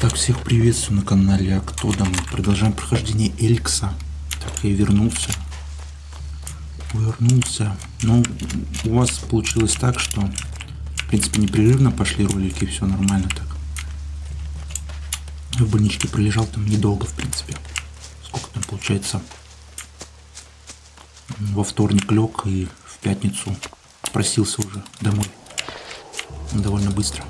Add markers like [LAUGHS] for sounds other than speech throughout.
Так, всех приветствую на канале А кто там? Продолжаем прохождение Эликса. Так, я вернулся. Вернулся. Ну, у вас получилось так, что, в принципе, непрерывно пошли ролики, все нормально так. Я в больничке пролежал там недолго, в принципе. Сколько там получается? Во вторник лег и в пятницу просился уже домой. Довольно быстро.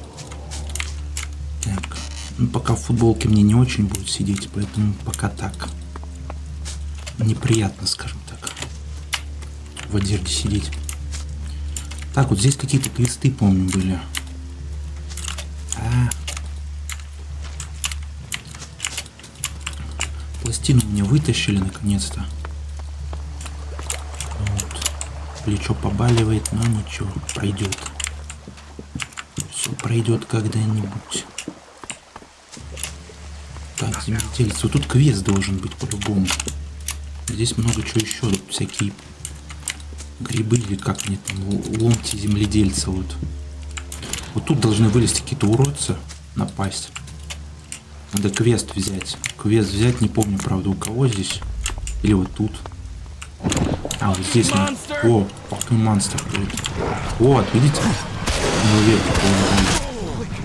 Так. Пока в футболке мне не очень будет сидеть, поэтому пока так. Неприятно, скажем так. В одежде сидеть. Так, вот здесь какие-то квесты, помню, были. А. Пластину мне вытащили наконец-то. Вот. Плечо побаливает, но ничего, пройдет. Все пройдет когда-нибудь. Так, земледельцы. Вот тут квест должен быть по-любому. Здесь много чего еще. Всякие грибы или как мне там, ломти земледельца. Вот. Вот тут должны вылезти какие-то уродцы, напасть. Надо квест взять. Квест взять, не помню, правда, у кого здесь. Или вот тут. А, вот здесь. На... О, fucking монстр. Вот, видите?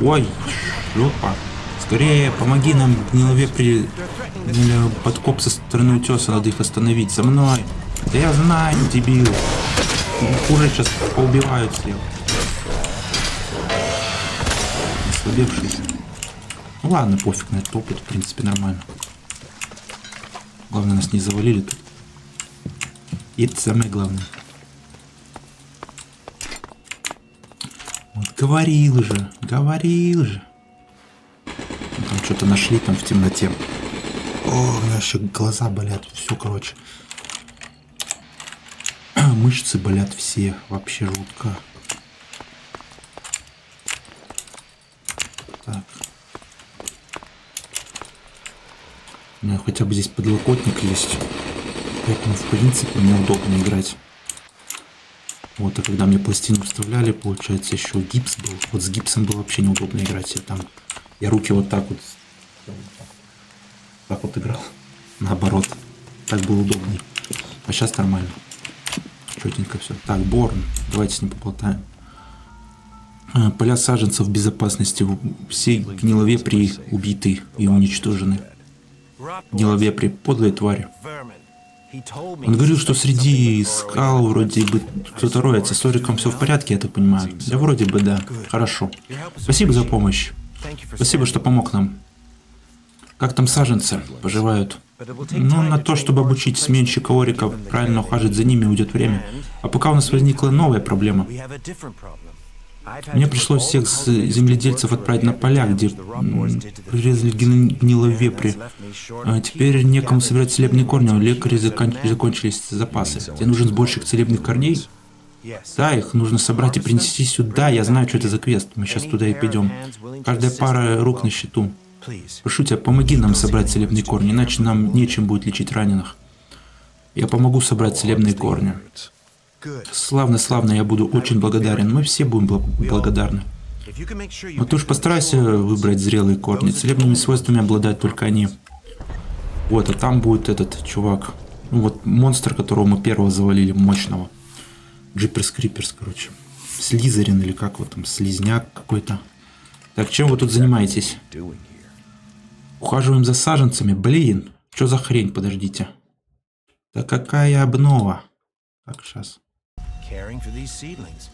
Ой, шлепа. Скорее, помоги нам, гнилове при... Подкоп со стороны утеса, надо их остановить. За мной. Да я знаю, дебил. Хуже сейчас поубивают слева. Ослабевший. Ну ладно, пофиг на этот опыт, в принципе, нормально. Главное, нас не завалили тут. И это самое главное. Вот говорил же, говорил же что-то нашли там в темноте. О, у меня еще глаза болят, все, короче. [CLEARS THROAT] Мышцы болят все, вообще жутко. Так. У меня хотя бы здесь подлокотник есть. Поэтому, в принципе, мне удобно играть. Вот, а когда мне пластину вставляли, получается, еще гипс был. Вот с гипсом было вообще неудобно играть. Я там я руки вот так вот так вот играл. Наоборот. Так было удобнее. А сейчас нормально. Четенько все. Так, Борн. Давайте с ним поболтаем. А, поля саженцев в безопасности. Все гниловепри убиты и уничтожены. Гниловепри, подлые твари. Он говорил, что среди скал вроде бы кто-то роется. С Ориком все в порядке, я так понимаю. Да вроде бы да. Хорошо. Спасибо за помощь. Спасибо, что помог нам. Как там саженцы поживают? Ну, на то, чтобы обучить сменщика Орика правильно ухаживать за ними, уйдет время. А пока у нас возникла новая проблема. Мне пришлось всех земледельцев отправить на поля, где прирезали гниловепри. А теперь некому собирать целебные корни, у лекарей закон... закончились запасы. Тебе нужен сборщик целебных корней? Да, их нужно собрать и принести сюда. Я знаю, что это за квест. Мы сейчас туда и пойдем. Каждая пара рук на счету. Прошу тебя, помоги нам собрать целебные корни, иначе нам нечем будет лечить раненых. Я помогу собрать целебные корни. Славно, славно, я буду очень благодарен. Мы все будем благодарны. Но ты уж постарайся выбрать зрелые корни. Целебными свойствами обладают только они. Вот, а там будет этот чувак. Ну вот монстр, которого мы первого завалили, мощного. Джиперс Криперс, короче. Слизерин или как вот там, слизняк какой-то. Так, чем вы тут занимаетесь? Ухаживаем за саженцами? Блин, что за хрень, подождите. Да какая обнова? Так, сейчас.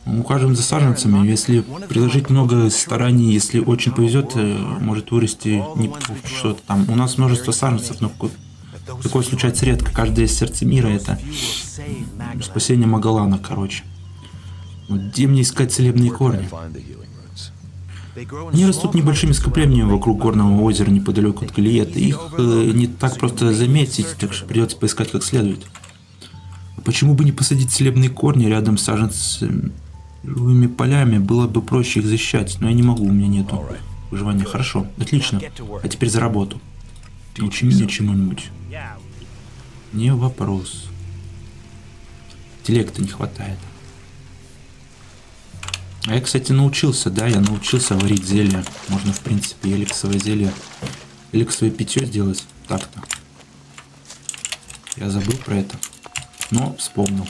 Ухаживаем за саженцами. Если приложить много стараний, если очень повезет, э, может вырасти что-то там. У нас множество саженцев, но Такое случается редко. Каждое сердце мира это спасение Магалана, короче. Где мне искать целебные корни? Они растут небольшими скоплениями вокруг горного озера неподалеку от Галиета. Их э, не так просто заметить, так что придется поискать как следует. почему бы не посадить целебные корни рядом с саженцевыми полями? Было бы проще их защищать, но я не могу, у меня нету выживания. Хорошо, отлично. А теперь за работу. Учи меня чему-нибудь. Не вопрос. Интеллекта не хватает. А я, кстати, научился, да, я научился варить зелье. Можно, в принципе, эликсовое зелье, эликсовое питье сделать так-то. Я забыл про это, но вспомнил.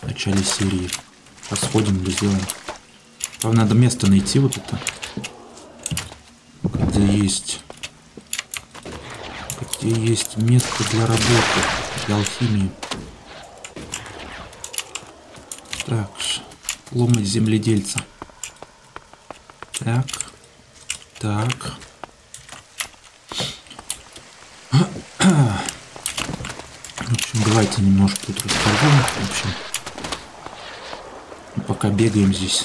В начале серии. Сейчас сходим или сделаем. Вам надо место найти вот это. Где есть... Где есть место для работы, для алхимии. Так, ломать земледельца. Так, так. В общем, давайте немножко тут расскажу. В общем, пока бегаем здесь.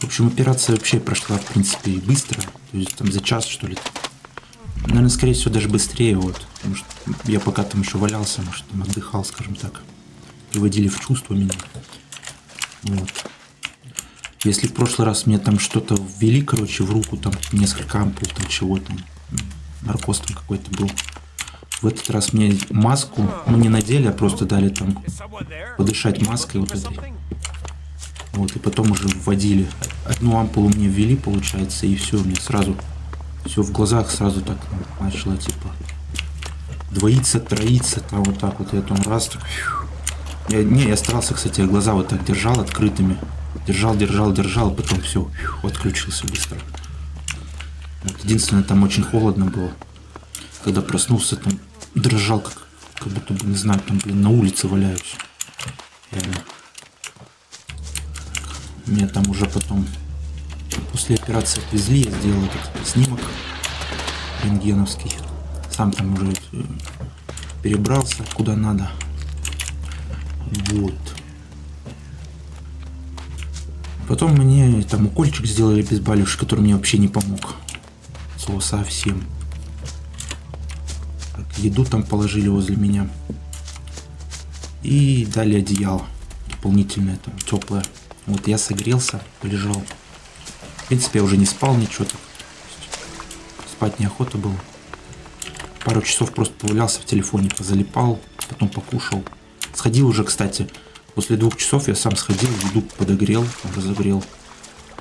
В общем, операция вообще прошла, в принципе, быстро. То есть там за час, что ли. Наверное, скорее всего, даже быстрее, вот. Потому что я пока там еще валялся, может, там отдыхал, скажем так. Приводили в чувство меня. Вот. Если в прошлый раз мне там что-то ввели, короче, в руку, там несколько ампул, там чего там, наркоз там какой-то был. В этот раз мне маску, ну не надели, а просто дали там подышать маской вот этой. Вот, и потом уже вводили. Одну ампулу мне ввели, получается, и все, мне сразу, все в глазах сразу так начало, типа, двоиться, троиться, там вот так вот, я там раз, так, я, не, я старался, кстати, глаза вот так держал открытыми. Держал, держал, держал, потом все, отключился быстро. Вот, единственное, там очень холодно было. Когда проснулся, там дрожал, как, как будто бы, не знаю, там, блин, на улице валяюсь. Реально. Меня там уже потом после операции отвезли, я сделал этот снимок рентгеновский. Сам там уже э, перебрался куда надо. Вот. Потом мне там укольчик сделали без балюш, который мне вообще не помог. Слово совсем. Так, еду там положили возле меня. И дали одеяло. Дополнительное там, теплое. Вот я согрелся, полежал. В принципе, я уже не спал ничего так. Спать неохота было. Пару часов просто повалялся в телефоне, позалипал, потом покушал. Сходил уже, кстати, после двух часов я сам сходил, еду подогрел, разогрел.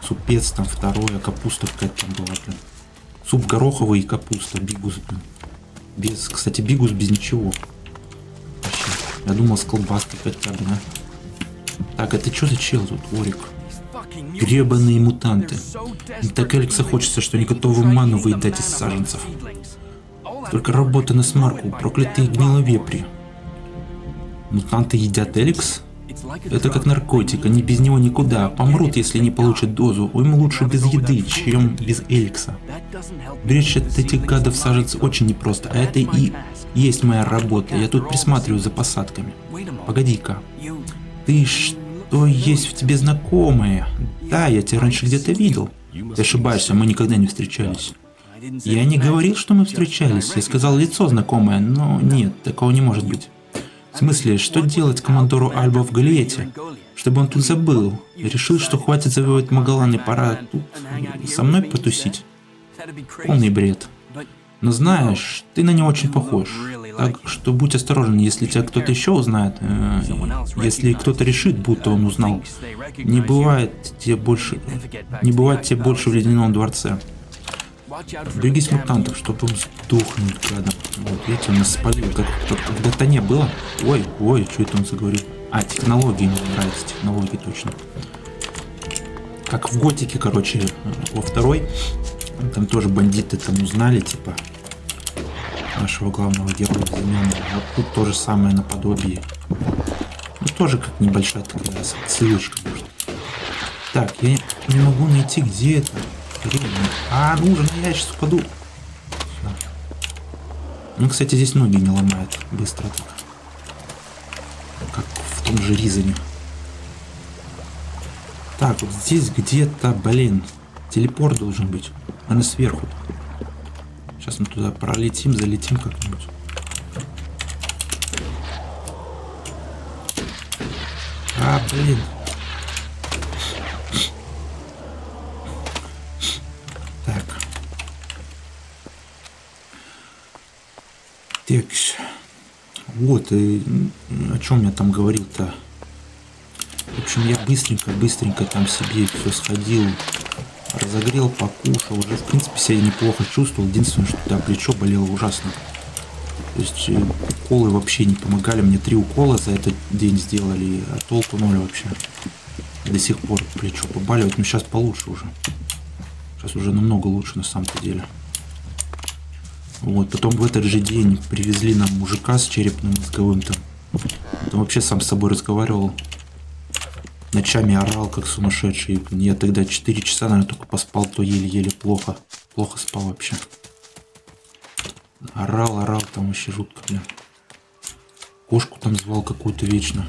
Супец там второе, капуста какая-то там была, блин. Суп гороховый и капуста, бигус, блин. Без, кстати, бигус без ничего. Вообще. Я думал с колбаской хотя бы, да? Так, это что за чел тут, Орик? Гребаные мутанты. И так Алекса хочется, что они готовы ману выедать из саженцев. Только работа на смарку, проклятые гниловепри. Мутанты едят Эликс? Это как наркотик, они без него никуда. Помрут, если не получат дозу. Им лучше без еды, чем без Эликса. Беречь от этих гадов саженцы очень непросто, а это и есть моя работа. Я тут присматриваю за посадками. Погоди-ка. Ты что есть в тебе знакомое? Да, я тебя раньше где-то видел. Ты ошибаешься, мы никогда не встречались. Я не говорил, что мы встречались. Я сказал лицо знакомое, но нет, такого не может быть. В смысле, что делать командору Альба в Галиете? Чтобы он тут забыл. Решил, что хватит завоевать Магалан пора тут со мной потусить. Полный бред. Но знаешь, ты на него очень похож. Так что будь осторожен, если тебя кто-то еще узнает, э, если кто-то решит, будто он узнал. Не бывает тебе больше, не бывает тебе больше в ледяном дворце. Берегись мутантов, чтобы он сдохнуть гадом. Вот, видите, он нас спалил, как, как когда-то не было. Ой, ой, что это он заговорил? А, технологии мне нравятся, технологии точно. Как в Готике, короче, во второй, там тоже бандиты там узнали, типа, нашего главного героя безымянного. Вот тут то же самое наподобие. Ну, тоже как небольшая такая ссылочка. Так, я не могу найти, где это. А, нужен, я сейчас упаду. Ну, кстати, здесь ноги не ломает быстро так. Как в том же Ризане. Так, вот здесь где-то, блин, телепорт должен быть. Она сверху. Сейчас мы туда пролетим, залетим как-нибудь. А, блин. Вот, и о чем я там говорил-то? общем, я быстренько-быстренько там себе все сходил, разогрел, покушал. Уже, в принципе, себя неплохо чувствовал. Единственное, что да, плечо болело ужасно. То есть э, уколы вообще не помогали. Мне три укола за этот день сделали, а толку ноль вообще. До сих пор плечо побаливает, но сейчас получше уже. Сейчас уже намного лучше на самом-то деле. Вот, потом в этот же день привезли нам мужика с черепным мозговым там. Он вообще сам с собой разговаривал. Ночами орал, как сумасшедший. Я тогда 4 часа, наверное, только поспал, то еле-еле плохо. Плохо спал вообще. Орал, орал, там вообще жутко, бля. Кошку там звал какую-то вечно.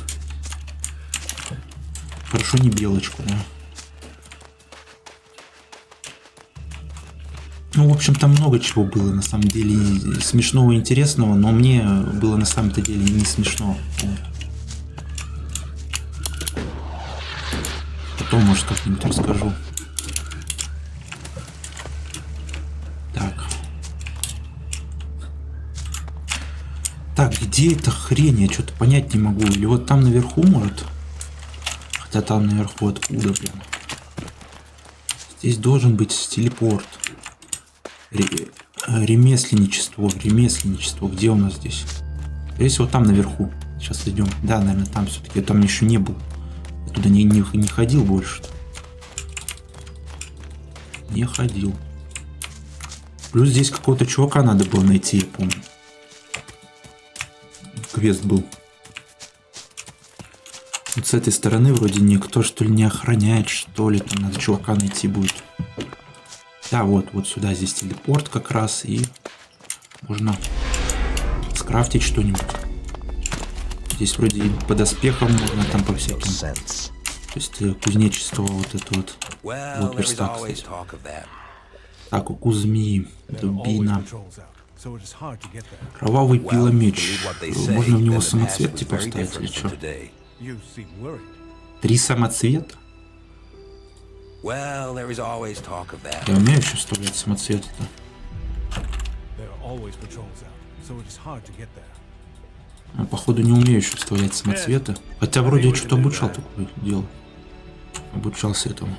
Хорошо не белочку, да. Ну, в общем, там много чего было, на самом деле, смешного интересного, но мне было на самом-то деле не смешно. Потом, может, как-нибудь расскажу. Так. Так, где эта хрень? Я что-то понять не могу. Или вот там наверху, может? Хотя там наверху откуда, блин? Здесь должен быть телепорт. Ремесленничество, ремесленничество. Где у нас здесь? Здесь вот там наверху. Сейчас идем. Да, наверное, там все-таки. Там еще не был. Я туда не, не, не ходил больше. Не ходил. Плюс здесь какого-то чувака надо было найти, я помню. Квест был. Вот с этой стороны вроде никто что ли не охраняет, что ли. Там надо чувака найти будет. Да, вот, вот сюда здесь телепорт как раз, и можно скрафтить что-нибудь. Здесь вроде и по доспехам можно там по всяким. То есть э, кузнечество вот это вот. Вот верстак, кстати. Так, укус змеи, дубина. Кровавый пиломеч. Можно в него самоцвет типа вставить или что? Три самоцвета? Я умею еще вставлять самоцветы-то. А, походу не умею еще вставлять самоцветы. Хотя вроде я что-то обучал такое дело. Обучался этому.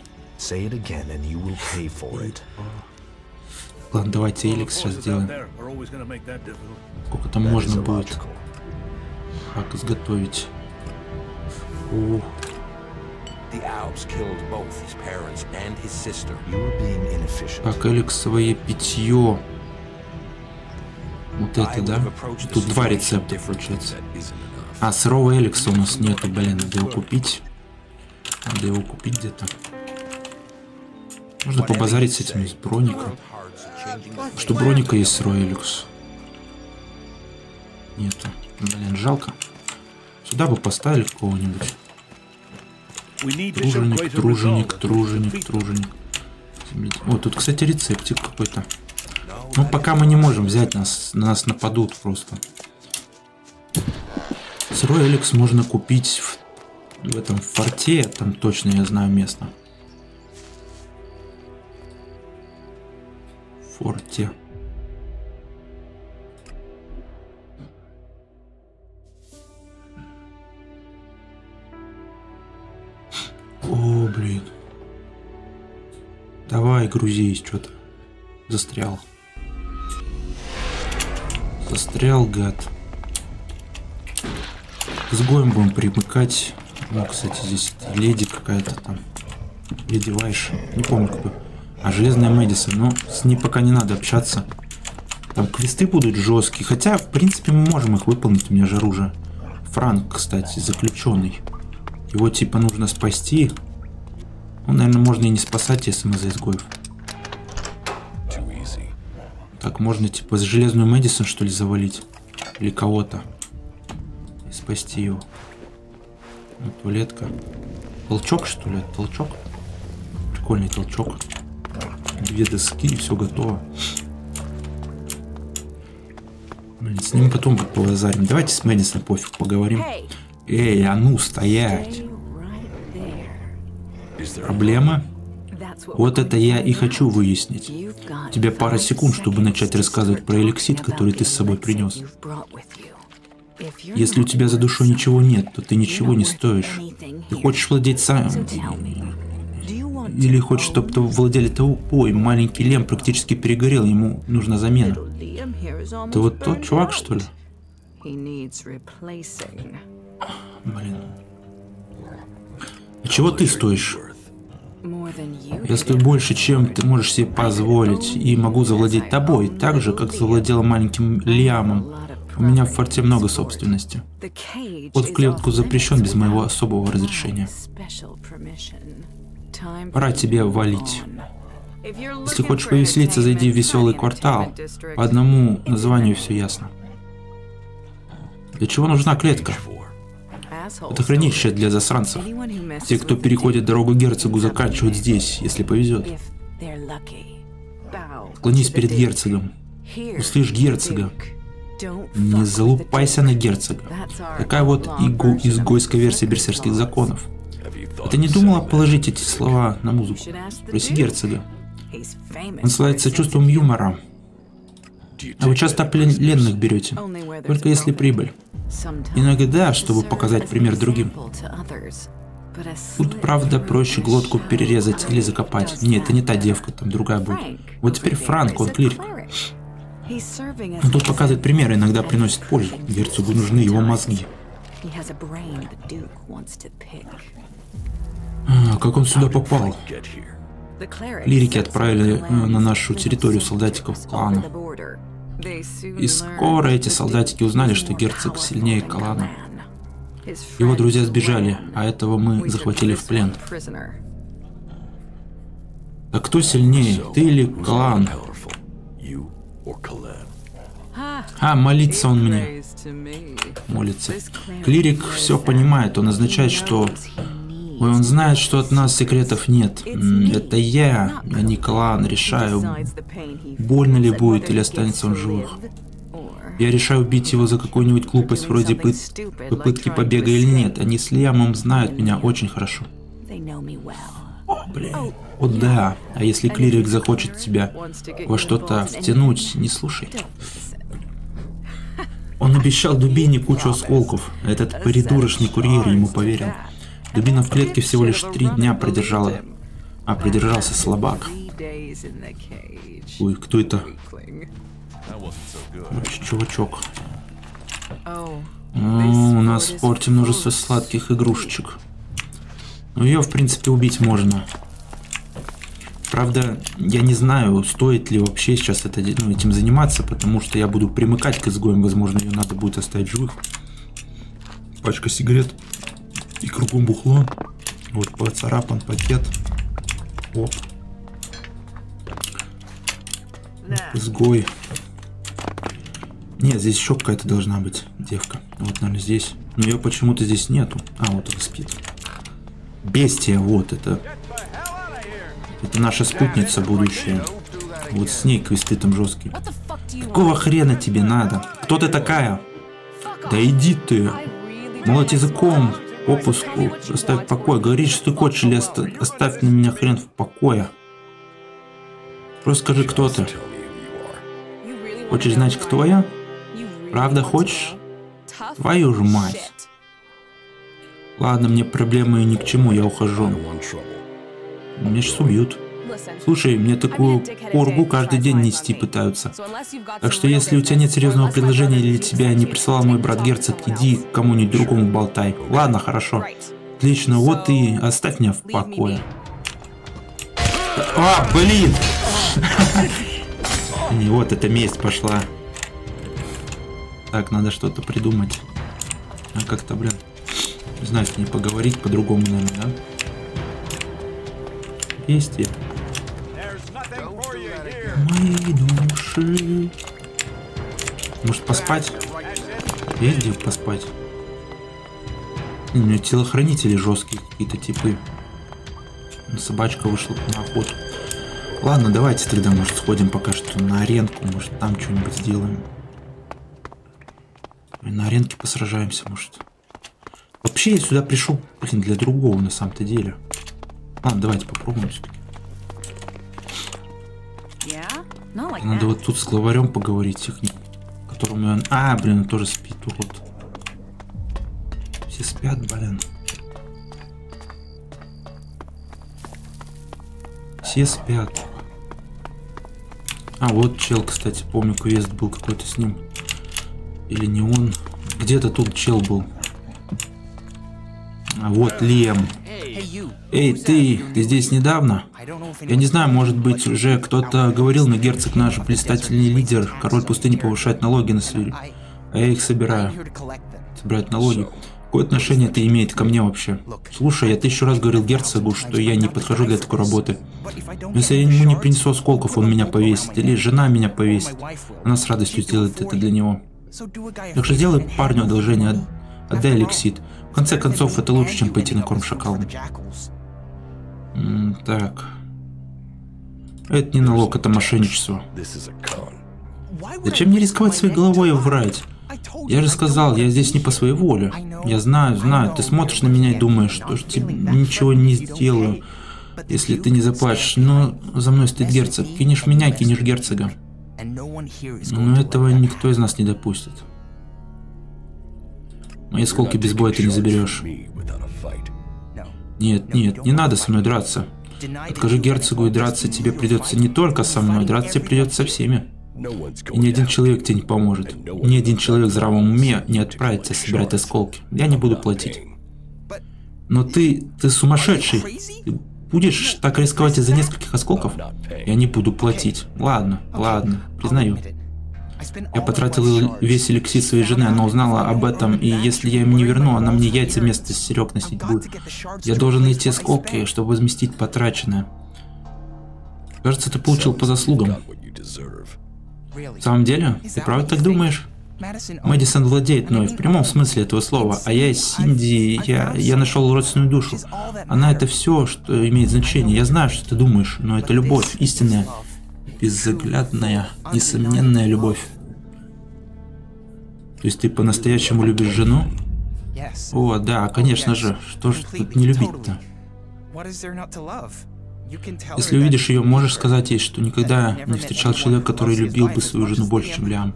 Ладно, давайте Эликс сейчас сделаем. Сколько там можно будет? Как изготовить? Ух. Так, эликсовое питье. Вот это, да? Тут два рецепта, получается. А, сырого эликса у нас нету, блин, надо его купить. Надо его купить где-то. Можно побазарить с этим, с броником. Что броника есть сырой эликс? Нету. Блин, жалко. Сюда бы поставили кого-нибудь. Труженик, труженик, труженик, труженик. Вот тут, кстати, рецептик какой-то. Ну, пока мы не можем взять, нас, на нас нападут просто. Сырой эликс можно купить в, в этом форте, там точно я знаю место. Форте. О, блин. Давай, грузись, что-то. Застрял. Застрял, гад. С гоем будем примыкать. Ну, кстати, здесь леди какая-то там. Леди Вайш. Не помню какой. А железная Мэдисон. Ну, с ней пока не надо общаться. Там квесты будут жесткие. Хотя, в принципе, мы можем их выполнить. У меня же оружие. Франк, кстати, заключенный. Его типа нужно спасти. Ну, наверное, можно и не спасать, если мы за изгоев. Так, можно типа за железную Мэдисон, что ли, завалить? Или кого-то. И спасти его. Ну, туалетка. Толчок, что ли? Толчок? Прикольный толчок. Две доски и все готово. Блин, с ним потом повазарим. Давайте с Мэдисон пофиг поговорим. Эй, а ну, стоять! Проблема? Вот это я и хочу выяснить. Тебе пара секунд, чтобы начать рассказывать про эликсид, который ты с собой принес. Если у тебя за душой ничего нет, то ты ничего не стоишь. Ты хочешь владеть сам... Или хочешь, чтобы ты владели толпой. Маленький Лем практически перегорел, ему нужна замена. Ты вот тот чувак, что ли? Блин. А чего ты стоишь? Я стою больше, чем ты можешь себе позволить, и могу завладеть тобой, так же, как завладела маленьким Лиамом. У меня в форте много собственности. Вот в клетку запрещен без моего особого разрешения. Пора тебе валить. Если хочешь повеселиться, зайди в веселый квартал. По одному названию все ясно. Для чего нужна клетка? Это хранилище для засранцев. Те, кто переходит дорогу герцогу, заканчивают здесь, если повезет. Склонись перед герцогом. Услышь герцога. Не залупайся на герцога. Такая вот игу изгойская версия берсерских законов. А ты не думала положить эти слова на музыку? Спроси герцога. Он славится чувством юмора. А вы часто пленных берете, только если прибыль. Иногда, чтобы показать пример другим. Тут, правда, проще глотку перерезать или закопать. Нет, это не та девка, там другая будет. Вот теперь Франк, он клирик. Он тут показывает пример, иногда приносит пользу. Герцогу нужны его мозги. А, как он сюда попал? Лирики отправили на нашу территорию солдатиков клана. И скоро эти солдатики узнали, что герцог сильнее клана. Его друзья сбежали, а этого мы захватили в плен. А кто сильнее, ты или клан? А, молится он мне. Молится. Клирик все понимает, он означает, что... Ой, он знает, что от нас секретов нет. Это я, а не клан, решаю, больно ли будет или останется он живых. Я решаю убить его за какую-нибудь глупость вроде пы попытки побега или нет. Они с Лиамом знают меня очень хорошо. О, блин. О да, а если клирик захочет тебя во что-то втянуть, не слушай. Он обещал [LAUGHS] Дубине кучу осколков, а этот придурочный курьер ему поверил. Дубина в клетке всего лишь три дня продержала, а продержался слабак. Ой, кто это? чувачок. О, у нас в порте множество сладких игрушечек. Но ее, в принципе, убить можно. Правда, я не знаю, стоит ли вообще сейчас это, ну, этим заниматься, потому что я буду примыкать к изгоям, возможно, ее надо будет оставить живых. Пачка сигарет и кругом бухло. Вот поцарапан пакет. Оп. Изгой. Нет, здесь еще какая-то должна быть девка. Вот, наверное, здесь. Но ее почему-то здесь нету. А, вот она спит. Бестия, вот это. Это наша спутница будущая. Вот с ней квесты там жесткие. Какого хрена тебе надо? Кто ты такая? Да иди ты. Молоть языком. Опуску. Оставь в покое. Говоришь, что ты хочешь или оставь на меня хрен в покое. Просто скажи, кто ты. Хочешь знать, кто я? Правда хочешь? Твою же мать. Ладно, мне проблемы ни к чему, я ухожу. Меня сейчас убьют. Слушай, мне такую поргу каждый день нести пытаются. Так что если у тебя нет серьезного предложения или тебя не прислал мой брат герцог, иди кому-нибудь другому болтай. Ладно, хорошо. Отлично, вот и оставь меня в покое. А, блин! [LAUGHS] Не, вот эта месть пошла. Так, надо что-то придумать. А как-то, блин, не знаю, с ней поговорить по-другому, наверное, да? Вести. Мои души. Может поспать? Есть где поспать? У меня телохранители жесткие какие-то типы. Собачка вышла на охоту. Ладно, давайте тогда, может, сходим пока что на аренку, может, там что-нибудь сделаем. На аренке посражаемся, может. Вообще я сюда пришел, блин, для другого на самом-то деле. Ладно, давайте попробуем все-таки. Надо вот тут с главарем поговорить, которому он... А, блин, он тоже спит, урод. Все спят, блин. Все спят. А, вот чел, кстати, помню, квест был какой-то с ним. Или не он. Где-то тут чел был. А вот Лем. Эй, ты, ты здесь недавно? Я не знаю, может быть, уже кто-то говорил, но герцог наш блистательный лидер, король пустыни повышает налоги на свои. А я их собираю. Собирать налоги. Какое отношение это имеет ко мне вообще? Слушай, я тысячу раз говорил герцогу, что я не подхожу для такой работы. Но если я ему не принесу осколков, он меня повесит. Или жена меня повесит. Она с радостью сделает это для него. Так что сделай парню одолжение, отдай эликсит. Конце концов, это лучше, чем пойти на корм шакалам. Так. Это не налог, это мошенничество. Зачем мне рисковать своей головой и врать? Я же сказал, я здесь не по своей воле. Я знаю, знаю, ты смотришь на меня и думаешь, что ж тебе ничего не сделаю, если ты не заплачешь. Но за мной стоит герцог. Кинешь меня, кинешь герцога. Но этого никто из нас не допустит. Мои осколки без боя ты не заберешь. Нет, нет, не надо со мной драться. Откажи герцогу и драться тебе придется не только со мной, драться тебе придется со всеми. И ни один человек тебе не поможет. Ни один человек в здравом уме не отправится собирать осколки. Я не буду платить. Но ты, ты сумасшедший. Ты будешь так рисковать из-за нескольких осколков? Я не буду платить. Ладно, ладно, признаю. Я потратил весь эликсир своей жены, она узнала об этом, и если я им не верну, она мне яйца вместо серег носить будет. Я должен найти осколки, чтобы возместить потраченное. Кажется, ты получил по заслугам. В самом деле? Ты правда так думаешь? Мэдисон владеет мной в прямом смысле этого слова, а я из Синди, я, я нашел родственную душу. Она это все, что имеет значение. Я знаю, что ты думаешь, но это любовь, истинная, беззаглядная, несомненная любовь. То есть ты по-настоящему любишь жену? О, да, конечно же. Что же тут не любить-то? Если увидишь ее, можешь сказать ей, что никогда не встречал человека, который любил бы свою жену больше, чем Лиам.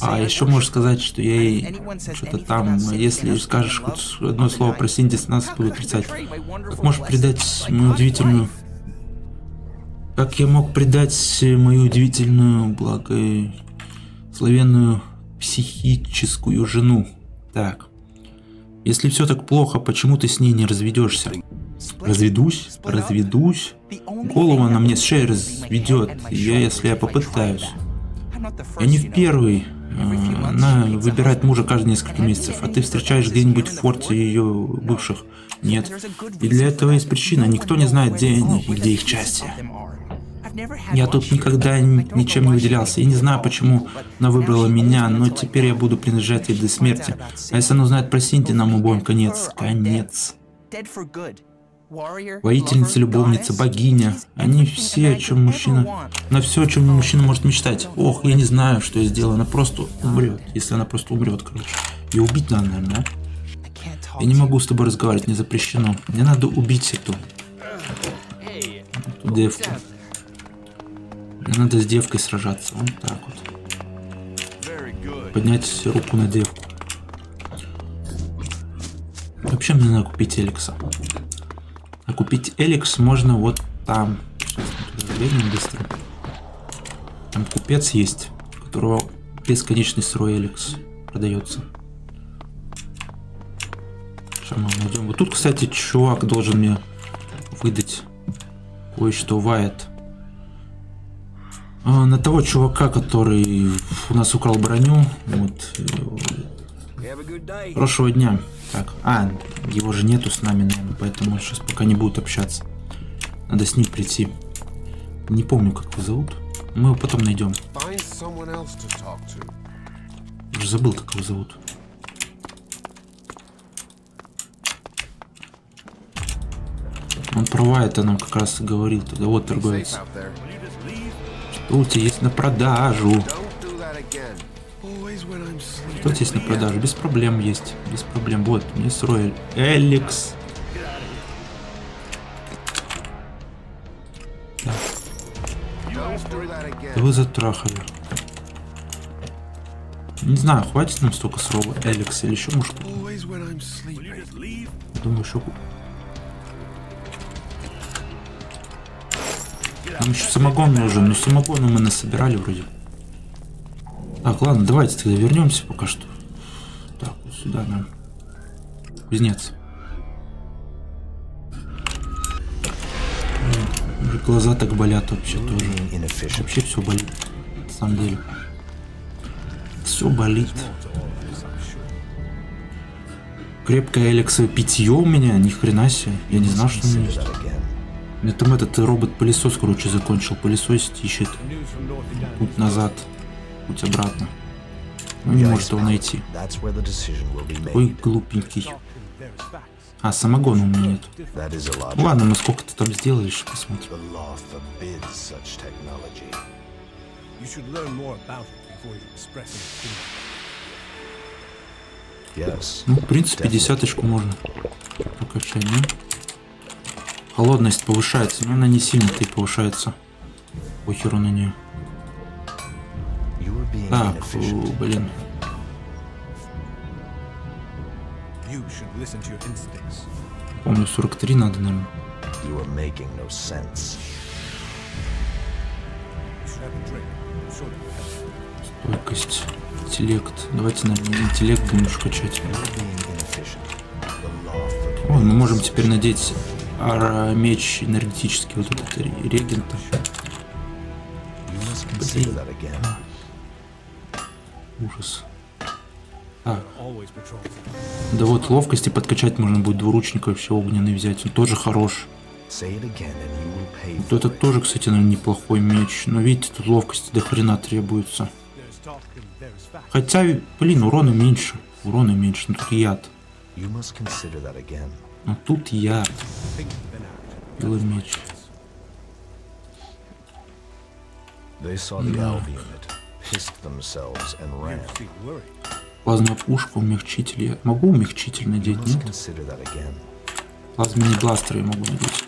А еще можешь сказать, что я ей что-то там, если скажешь хоть одно слово про Синди, нас будет отрицать. Как можешь предать мою удивительную... Как я мог предать мою удивительную, благословенную психическую жену? Так. Если все так плохо, почему ты с ней не разведешься? Разведусь, разведусь. Голову она мне с шеи разведет, я, если я попытаюсь. Я не в первый. А, она выбирает мужа каждые несколько месяцев, а ты встречаешь где-нибудь в форте ее бывших. Нет. И для этого есть причина. Никто не знает, где они и где их части. Я тут никогда ничем не выделялся. Я не знаю, почему она выбрала меня, но теперь я буду принадлежать ей до смерти. А если она узнает про Синти, нам обоим конец. Конец. Воительница, любовница, богиня. Они все, о чем мужчина... На все, о чем мужчина может мечтать. Ох, я не знаю, что я сделаю. Она просто умрет. Если она просто умрет, короче. И убить надо, наверное, а? Я не могу с тобой разговаривать, не запрещено. Мне надо убить эту... Эту девку. Надо с девкой сражаться. Вот так вот. Поднять руку на девку. Вообще мне надо купить Эликса. А купить Эликс можно вот там. Сейчас быстро. Там купец есть, у которого бесконечный срой Эликс продается. Сейчас мы найдем. Вот тут, кстати, чувак должен мне выдать кое-что Вайт. А, на того чувака, который у нас украл броню. Вот. Хорошего дня. Так, а, его же нету с нами, наверное, поэтому сейчас пока не будет общаться. Надо с ним прийти. Не помню, как его зовут. Мы его потом найдем. Уже забыл, как его зовут. Он про это нам как раз говорил тогда. Вот торговец. Что у тебя есть на продажу? Что здесь на продажу? Без проблем есть. Без проблем. Вот, меня строили. Эликс. Да. да вы затрахали. Не знаю, хватит нам столько срова Эликс или еще sleeping. Думаю, еще... Нам еще самогон нужен, но самогона мы насобирали вроде. Так, ладно, давайте тогда вернемся пока что. Так, вот сюда нам. Кузнец. Уже глаза так болят вообще тоже. Вообще все болит. На самом деле. Все болит. Крепкое эликсовое питье у меня, ни хрена себе. Я не знал, что у меня есть. У меня там этот робот-пылесос, короче, закончил. Пылесосить ищет путь назад, путь обратно. Ну, не может его найти. Ой, глупенький. А, самогона у меня нет. Ну ладно, мы сколько-то там сделали, еще посмотрим. Ну, в принципе, десяточку можно прокачать, не? Холодность повышается, но она не сильно-то и повышается. Похеру на нее. Так, о, блин. Помню, 43 надо, наверное. Стойкость, интеллект. Давайте, наверное, интеллект уж качать. You are being inefficient. The law forbids. О, мы можем теперь надеть ара- меч энергетический, вот этот ре- регента. You must consider that again. Ужас. Patrol. да вот ловкости подкачать можно будет двуручник вообще огненный взять. Он тоже хорош. Вот этот тоже, кстати, наверное, неплохой меч. Но видите, тут ловкости до хрена требуется. Хотя, блин, урона меньше. Урона меньше, но тут яд. You must consider that again. Но тут act. Белый меч. Плазма пушка, умягчитель. Я могу умягчитель надеть, нет? consider that again. Плазменный бластер я могу надеть.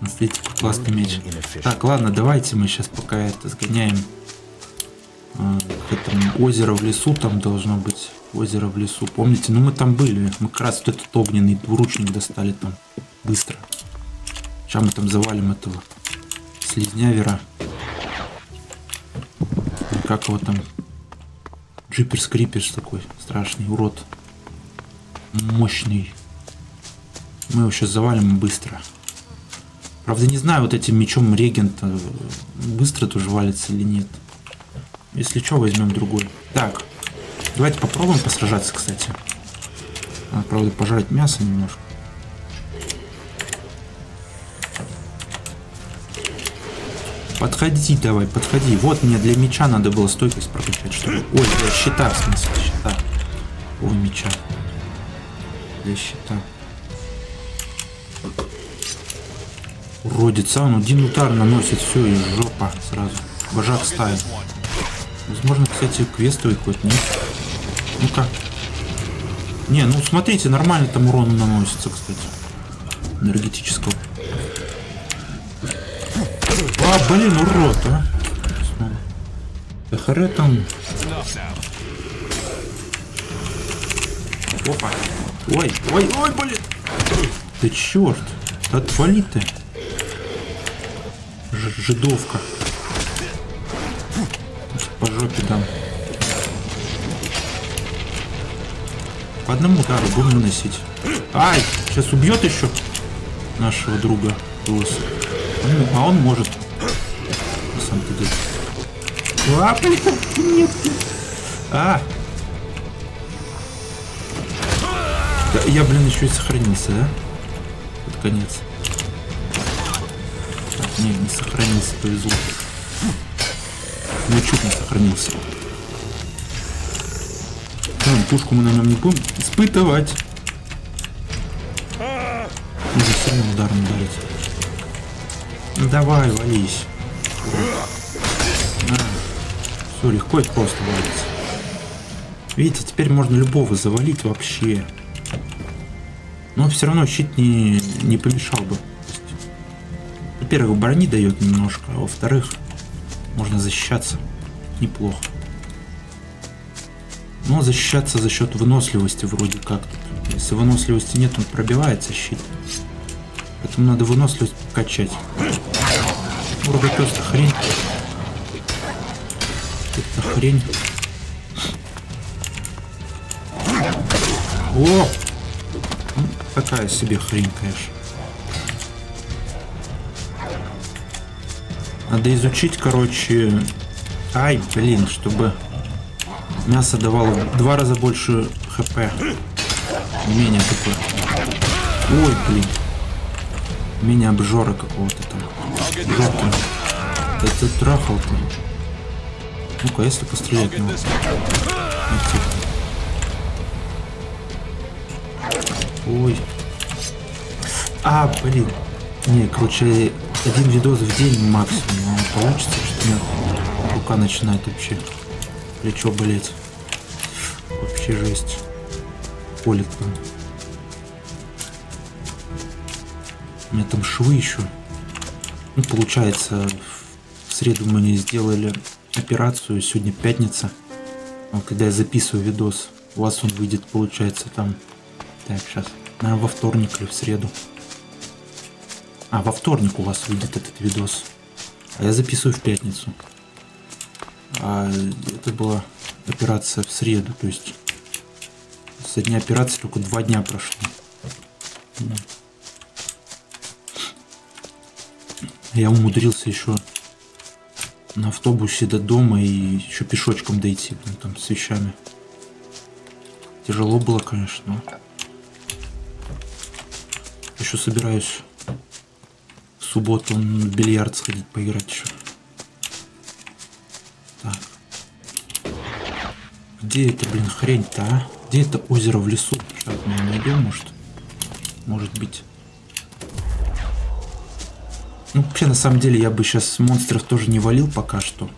Наследник классный меч. Так, ладно, давайте мы сейчас пока это сгоняем а, этому озеро в лесу, там должно быть озеро в лесу. Помните, ну мы там были, мы как раз вот этот огненный двуручник достали там быстро. Сейчас мы там завалим этого слизнявера. Как его там? Джиперс Криперс такой страшный урод. Мощный. Мы его сейчас завалим быстро. Правда, не знаю, вот этим мечом регента э, быстро тоже валится или нет. Если что, возьмем другой. Так, давайте попробуем посражаться, кстати. Надо, правда, пожрать мясо немножко. Подходи давай, подходи. Вот мне для меча надо было стойкость прокачать, чтобы... Ой, для щита, в смысле, щита. О, меча. Для щита. Уродец, а он один удар наносит, все, и жопа сразу. Вожак стаи. Возможно, кстати, квестовый хоть нет. Ну-ка. Не, ну смотрите, нормально там урон наносится, кстати. Энергетического. А, блин, урод, а. Да харе там. Опа. Ой, ой, ой, блин. Да черт. Отвали ты. Ж- жидовка. Жопе дам. По одному удару будем наносить. Ай, сейчас убьет еще нашего друга Луиса. Ну, а он может. На самом-то деле. А, блин, нет. А. Да, я, блин, еще и сохранился, да? Под конец. Не, не сохранился, повезло. Чуть не сохранился. Ну, пушку мы на нем не будем испытывать. Нужно сильным ударом ударить. Ну давай, вались. Все, легко и просто валится. Видите, теперь можно любого завалить вообще. Но все равно щит не, не помешал бы. Во-первых, брони дает немножко, а во-вторых, можно защищаться неплохо. Но защищаться за счет выносливости вроде как. Если выносливости нет, он пробивается щит. Поэтому надо выносливость качать. Ургопёс-то хрень. Это хрень. О! Ну, такая себе хрень, конечно. Надо изучить, короче... Ай, блин, чтобы мясо давало в два раза больше хп. Умение такое. Ой, блин. Умение обжора какого-то там. Жопки. Да ты трахал ты. Ну-ка, если пострелять на Ой. А, блин. Не, короче, один видос в день максимум. Получится, что меня рука начинает вообще плечо болеть. Вообще жесть. Колет там. У меня там швы еще. Ну, получается, в среду мы не сделали операцию, сегодня пятница. Вот, когда я записываю видос, у вас он выйдет, получается, там... Так, сейчас. Наверное, во вторник или в среду. А, во вторник у вас выйдет этот видос. А я записываю в пятницу. А это была операция в среду, то есть со дня операции только два дня прошло. Я умудрился еще на автобусе до дома и еще пешочком дойти, ну, там с вещами. Тяжело было, конечно, но еще собираюсь субботу в бильярд сходить поиграть еще. Так. Где это, блин, хрень-то, а? Где это озеро в лесу? Сейчас мы найдем, может? Может быть. Ну, вообще, на самом деле, я бы сейчас монстров тоже не валил пока что.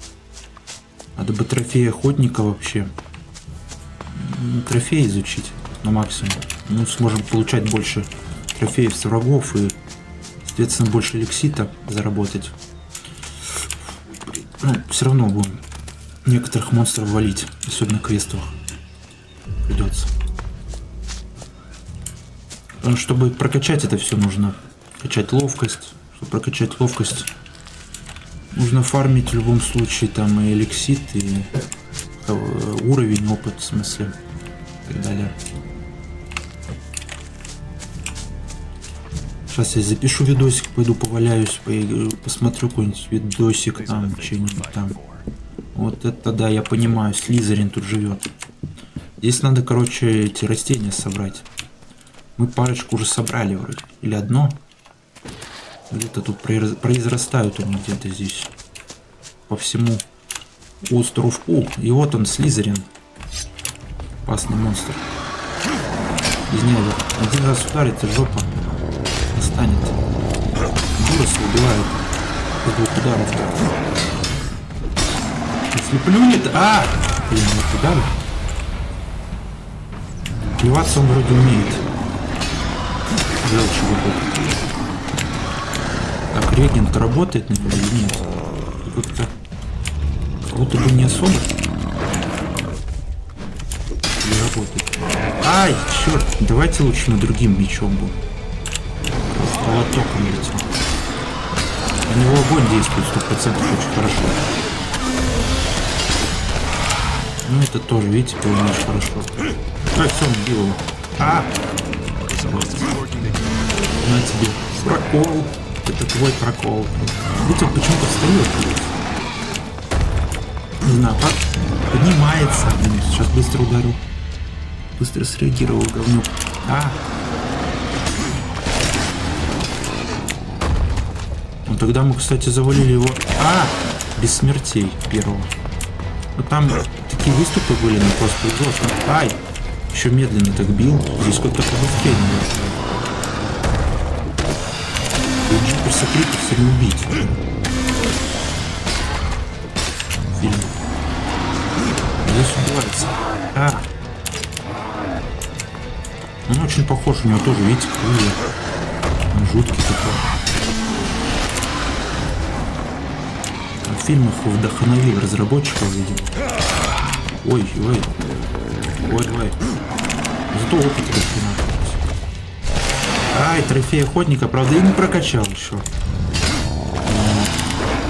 Надо бы трофеи охотника вообще. Трофеи изучить на максимум. Ну, сможем получать больше трофеев с врагов и Соответственно, больше эликсита заработать. Ну, все равно будем некоторых монстров валить, особенно квестовых. Придется. Чтобы прокачать это все, нужно качать ловкость. Чтобы прокачать ловкость, нужно фармить в любом случае там и эликсит, и э, уровень, опыт, в смысле, и так далее. Сейчас я запишу видосик, пойду поваляюсь, посмотрю какой-нибудь видосик там, что-нибудь там. Вот это да, я понимаю, Слизерин тут живет. Здесь надо, короче, эти растения собрать. Мы парочку уже собрали вроде. Или одно. Где-то тут произрастают они где-то здесь. По всему островку. И вот он, Слизерин. Опасный монстр. Из него один раз ударит и жопа станет. Дуроса убивают из двух ударов. Плюнет... А! Блин, вот удар. Плеваться он вроде умеет. Желчь выходит. Так, регент работает на или нет? Как-то... Как будто бы не особо. Не работает. Ай, черт, давайте лучше на другим мечом будем молотоком летел. На него огонь действует сто процентов очень хорошо. Ну это тоже, видите, понимаешь хорошо. А, все, убил его. А! На тебе. Прокол. Это твой прокол. Видите, он почему-то встает. Не знаю, как поднимается. Сейчас быстро ударил. Быстро среагировал говнюк. А! Ну тогда мы, кстати, завалили его... А! Без смертей первого. Вот там такие выступы были, ну просто ужасно. Ай! Еще медленно так бил. Здесь как-то побыстрее надо. Лучше персокритов все не убить. Фильм. Здесь убивается. А! Он очень похож, у него тоже, видите, крылья. Он жуткий такой. мультфильмов вдохновил разработчиков, видимо. Ой, ой. Ой, ой. Зато опыт хрена. Ай, трофей охотника, правда, я не прокачал еще.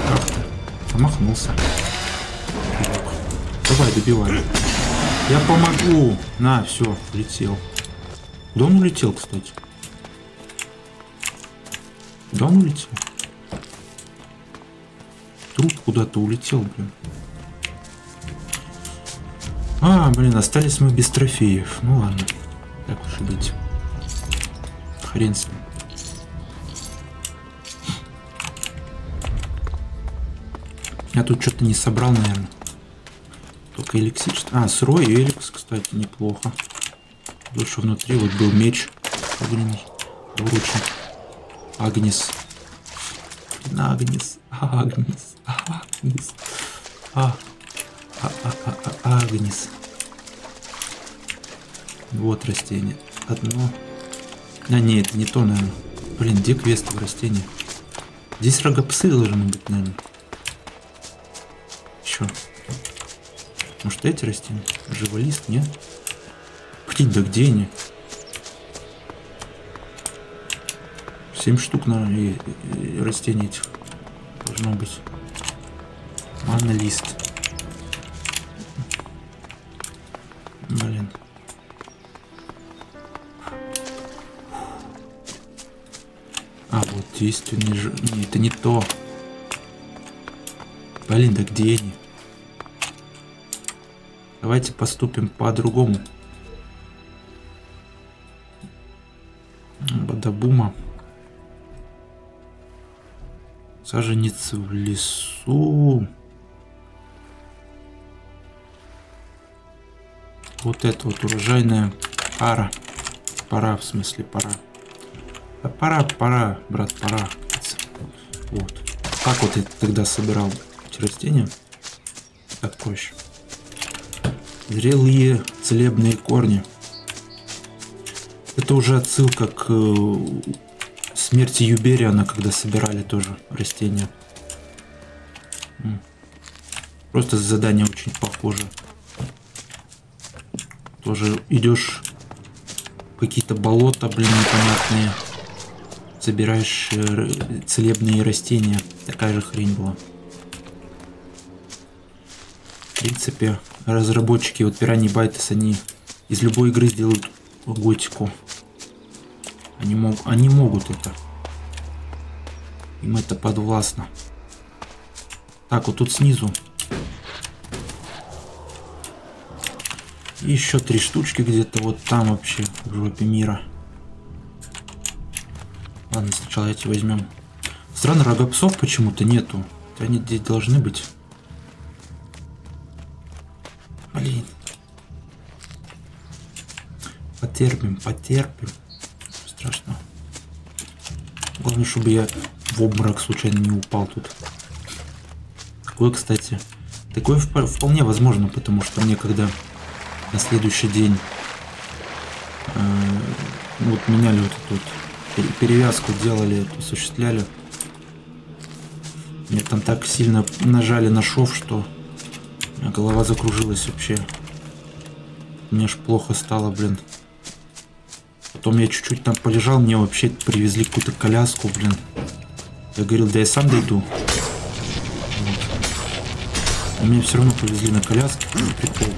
Как-то промахнулся. Давай, добивай. Я помогу. На, все, улетел. Куда он улетел, кстати? Куда он улетел? Труп куда-то улетел, блин. А, блин, остались мы без трофеев. Ну ладно, так уж и быть. Хрен с ним. Я тут что-то не собрал, наверное. Только эликсир. А, сырой эликс, кстати, неплохо. Больше внутри вот был меч огненный, двуручный. Агнес. Агнес. Агнес. Агнес. А. А, а, а, а, Агнес. Вот растение. Одно. А, не, это не то, наверное. Блин, где квестовое растение? Здесь рогопсы должны быть, наверное. Еще. Может эти растения? Живолист, нет? Птить, да где они? Семь штук, наверное, и, и растений этих должно быть. Манлист. Блин. А, вот действенный же... Не, это не то. Блин, да где они? Давайте поступим по-другому. Бадабума. Саженец в лесу. Вот это вот урожайная пара. Пора, в смысле, пора. Да пора, пора, брат, пора. Вот. Как вот я тогда собирал эти растения? Так проще. Зрелые целебные корни. Это уже отсылка к э, смерти Юбериана, когда собирали тоже растения. Просто задание очень похоже. Тоже идешь какие-то болота, блин, непонятные. Собираешь э, целебные растения. Такая же хрень была. В принципе, разработчики, вот Piranha Bytes, они из любой игры сделают готику. Они, мог, они могут это. Им это подвластно. Так, вот тут снизу. Еще три штучки где-то вот там вообще, в жопе мира. Ладно, сначала эти возьмем. Странно, рогопсов почему-то нету. Они здесь должны быть. Блин. Потерпим, потерпим. Страшно. Главное, чтобы я в обморок случайно не упал тут. Такое, кстати, такое вполне возможно, потому что мне когда на следующий день э, вот меняли вот эту вот перевязку, делали, осуществляли, мне там так сильно нажали на шов, что голова закружилась вообще. Мне аж плохо стало, блин. Потом я чуть-чуть там полежал, мне вообще привезли какую-то коляску, блин. Я говорил, да я сам дойду. Вот. А меня все равно повезли на коляске, прикол.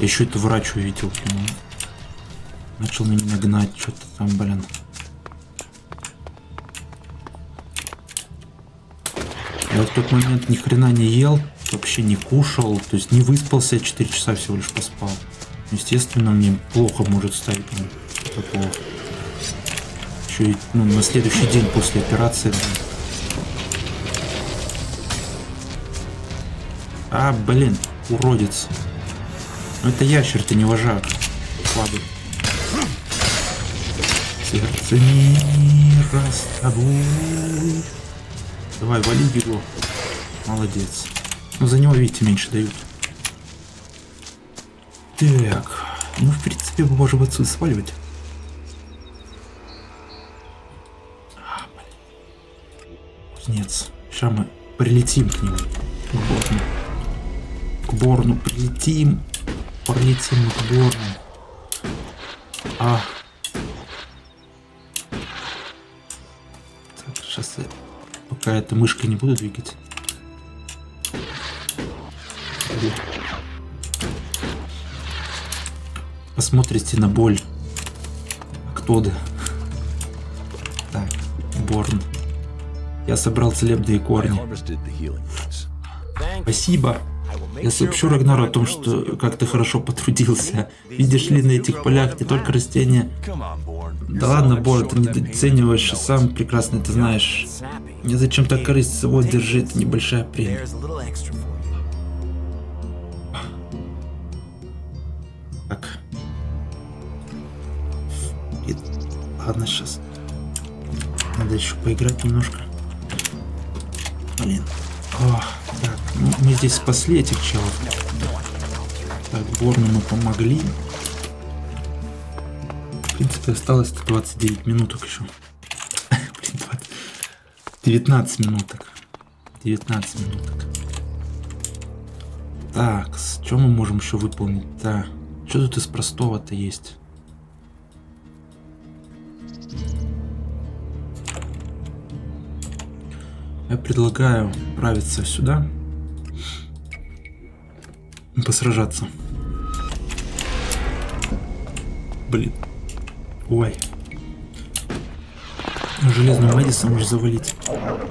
Я еще это врач увидел. Начал на меня гнать, что-то там, блин. Я в тот момент ни хрена не ел, вообще не кушал, то есть не выспался, 4 часа всего лишь поспал. Естественно, мне плохо может стать, ну, такого. Еще и ну, на следующий день после операции. А, блин, уродец. Это ящер, ты не вожак. Слабый. Сердце мира с тобой. Давай, вали его. Молодец. Ну, за него, видите, меньше дают. Так. Ну, в принципе, мы можем отсюда сваливать. А, Кузнец. Сейчас мы прилетим к нему. К Борну. К Борну прилетим. К Борну. А. Так, сейчас я пока эта мышка не буду двигать. Посмотрите на боль. Кто да? Так, Борн. Я собрал целебные корни. Спасибо. Я сообщу Рагнару о том, что как ты хорошо потрудился. Видишь ли, на этих полях не только растения. Да ладно, Бор, ты недооцениваешь, и сам прекрасно это знаешь. Мне зачем так корысть вот держи, это небольшая премия. Так. И- Ладно, сейчас. Надо еще поиграть немножко. Блин. О, так, ну, мы здесь спасли этих челов. Так, Борну мы помогли. В принципе, осталось 29 минуток еще. [LAUGHS] Блин, 20. 19 минуток. 19 минуток. Так, с чем мы можем еще выполнить? Да. Что тут из простого-то есть? Я предлагаю отправиться сюда. Посражаться. Блин. Ой. Железным Мэдисом уже завалить.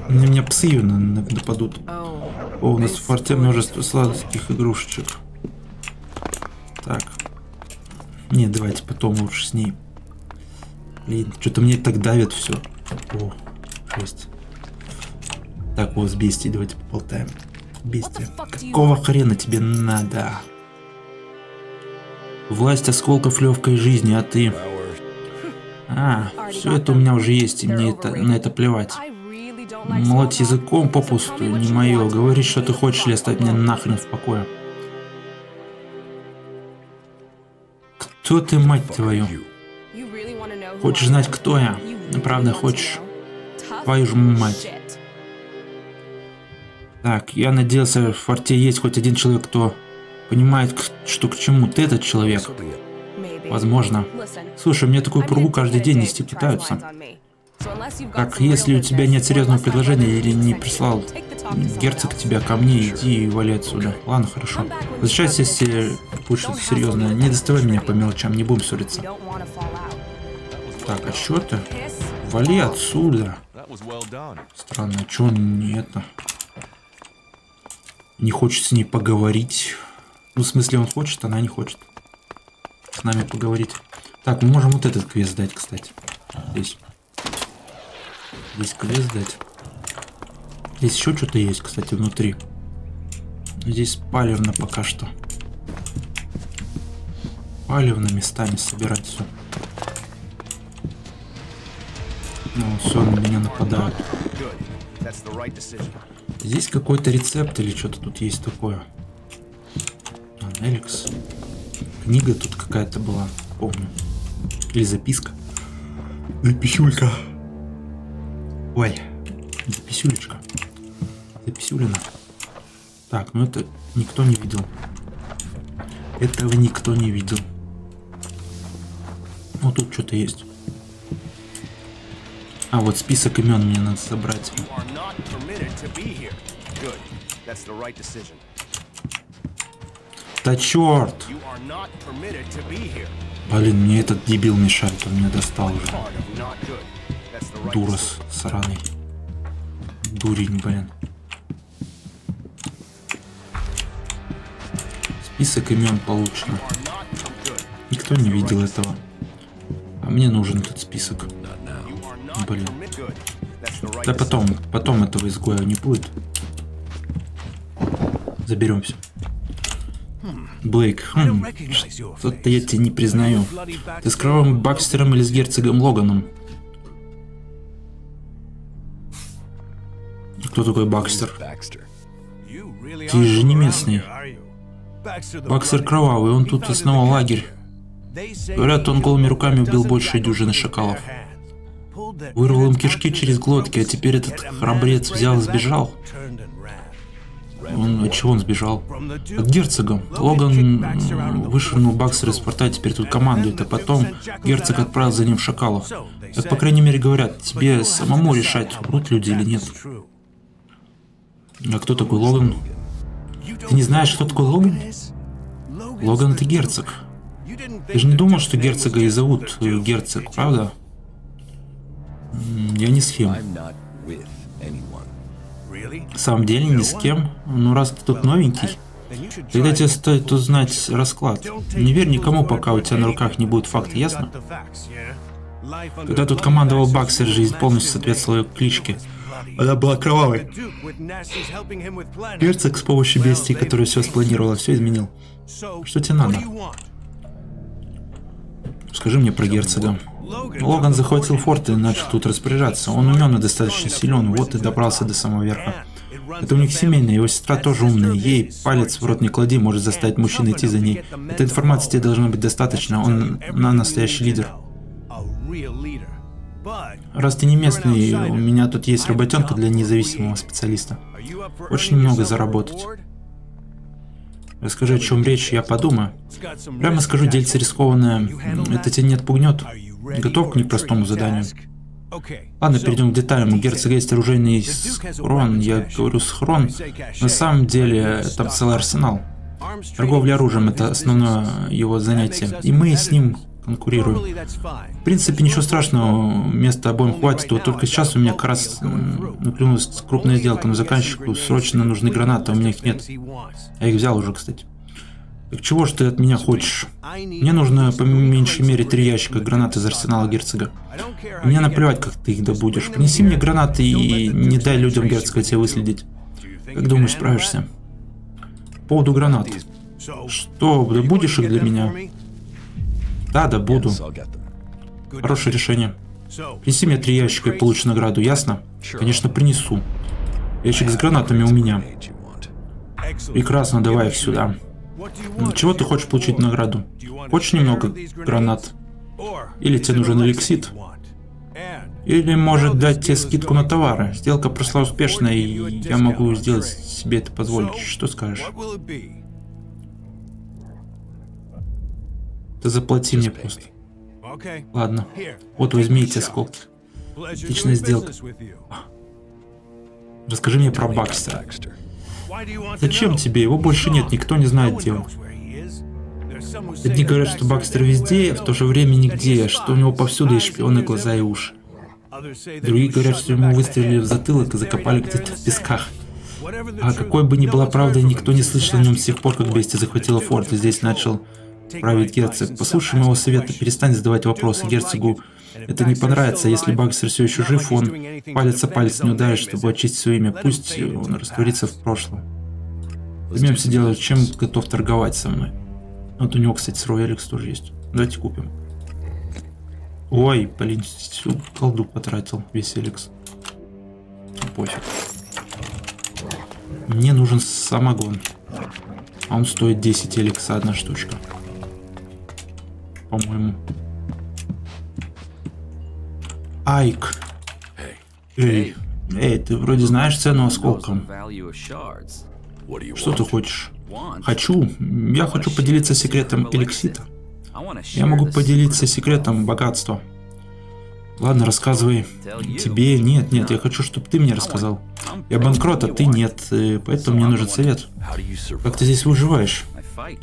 На меня псы нападут. О, у нас в форте множество сладких игрушечек. Так. Не, давайте потом лучше с ней. Блин, что-то мне так давит все. О, жесть. Так, вот с бестией давайте поболтаем. Бестия. Какого хрена тебе надо? Власть осколков легкой жизни, а ты... А, все это у меня уже есть, и мне это, на это плевать. Молоть языком попусту, не мое. Говори, что ты хочешь, или оставь меня нахрен в покое. Кто ты, мать твою? Хочешь знать, кто я? Правда, хочешь? Твою ж мать. Так, я надеялся, в форте есть хоть один человек, кто понимает, что к чему. Ты этот человек. Возможно. Слушай, мне такую пургу каждый день нести пытаются. Так, если у тебя нет серьезного предложения или не прислал Герцог тебя ко мне, иди и вали отсюда. Ладно, хорошо. Возвращайся, если будет что-то серьезное. Не доставай меня по мелочам, не будем ссориться. Так, а что ты? Вали отсюда. Странно, чё он не это? Не хочет с ней поговорить. Ну, в смысле, он хочет, она не хочет. С нами поговорить. Так, мы можем вот этот квест дать, кстати. Здесь. Здесь квест дать. Здесь еще что-то есть, кстати, внутри. Здесь палевно пока что. Палевно местами собирать все. Ну, все, на меня нападают. Здесь какой-то рецепт или что-то тут есть такое. Анеликс. Книга тут какая-то была, помню. Или записка. Записюлька. Ой, записюлечка. Записюлина. Так, ну это никто не видел. Этого никто не видел. Ну тут что-то есть. А, вот список имен мне надо собрать. Да черт! Блин, мне этот дебил мешает, он меня достал уже. Дурос сраный. Дурень, блин. Список имен получено. Никто не видел этого. А мне нужен этот список. Блин. Да потом, потом этого изгоя не будет. Заберемся. Блейк, I don't хм, что-то я тебя не признаю. Ты с кровавым Бакстером или с герцогом Логаном? Кто такой Бакстер? Ты же не местный. Бакстер кровавый, он тут основал лагерь. Говорят, он голыми руками убил больше дюжины шакалов. Вырвал им кишки через глотки, а теперь этот храбрец взял и сбежал. Он, от чего он сбежал? От герцога. Логан вышвырнул Баксера из порта, теперь тут командует, а потом герцог отправил за ним шакалов. Так, по крайней мере, говорят, тебе самому решать, врут люди или нет. А кто такой Логан? Ты не знаешь, кто такой Логан? Логан это герцог. Ты же не думал, что герцога и зовут э, герцог, правда? Я не с кем. В самом деле ни с кем. Ну раз ты тут новенький, тогда тебе стоит узнать расклад. Не верь никому, пока у тебя на руках не будет факта, ясно? Когда тут командовал Баксер, жизнь полностью соответствовала ее кличке. Она была кровавой. Герцог с помощью бестии, которая все спланировала, все изменил. Что тебе надо? Скажи мне про герцога. Логан захватил форт и начал тут распоряжаться. Он умен и достаточно силен, вот и добрался до самого верха. Это у них семейное, его сестра тоже умная. Ей палец в рот не клади, может заставить мужчин идти за ней. Этой информации тебе должно быть достаточно, он на настоящий лидер. Раз ты не местный, у меня тут есть работенка для независимого специалиста. Очень много заработать. Расскажи, о чем речь, я подумаю. Прямо скажу, дельце рискованное. Это тебя не отпугнет. Готов к непростому заданию. Ладно, перейдем к деталям. У герцога есть оружейный схрон. Я говорю схрон. На самом деле, там целый арсенал. Торговля оружием – это основное его занятие. И мы с ним конкурируем. В принципе, ничего страшного, места обоим хватит. Вот только сейчас у меня как раз наклюнулась крупная сделка, но заказчику срочно нужны гранаты, а у меня их нет. Я их взял уже, кстати. Так чего ж ты от меня хочешь? Мне нужно по меньшей мере три ящика гранат из арсенала герцога. Мне наплевать, как ты их добудешь. Принеси мне гранаты и не дай людям герцога тебя выследить. Как думаешь, справишься? По поводу гранат. Что, добудешь их для меня? Да, да, буду. Хорошее решение. Принеси мне три ящика и получи награду, ясно? Конечно, принесу. Ящик с гранатами у меня. Прекрасно, давай их сюда. Чего ты хочешь получить награду? Хочешь немного гранат? Или тебе нужен эликсит? Или может дать тебе скидку на товары? Сделка прошла успешно, и я могу сделать себе это позволить. Что скажешь? Ты заплати мне просто. Ладно. Вот возьми эти осколки. Отличная сделка. Расскажи мне про Бакстера. Зачем тебе? Его больше нет, никто не знает, где он. Одни говорят, что Бакстер везде, в то же время нигде, что у него повсюду есть шпионы, глаза и уши. Другие говорят, что ему выстрелили в затылок и закопали где-то в песках. А какой бы ни была правда, никто не слышал о нем с тех пор, как Бести захватила форт и здесь начал править герцог. Послушай моего совета, перестань задавать вопросы герцогу. Это не понравится, если Бакстер все еще жив, он палец о палец не ударит, чтобы очистить свое имя. Пусть он растворится в прошлом. Займемся делом, чем готов торговать со мной. Вот у него, кстати, сырой Эликс тоже есть. Давайте купим. Ой, блин, всю колду потратил, весь Эликс. Пофиг. Мне нужен самогон. А он стоит 10 эликса одна штучка по-моему. Айк. Эй. Эй, ты вроде знаешь цену осколкам. Что ты хочешь? Хочу. Я хочу поделиться секретом эликсита. Я могу поделиться секретом богатства. Ладно, рассказывай. Тебе? Нет, нет, я хочу, чтобы ты мне рассказал. Я банкрот, а ты нет, э, поэтому мне нужен совет. Как ты здесь выживаешь?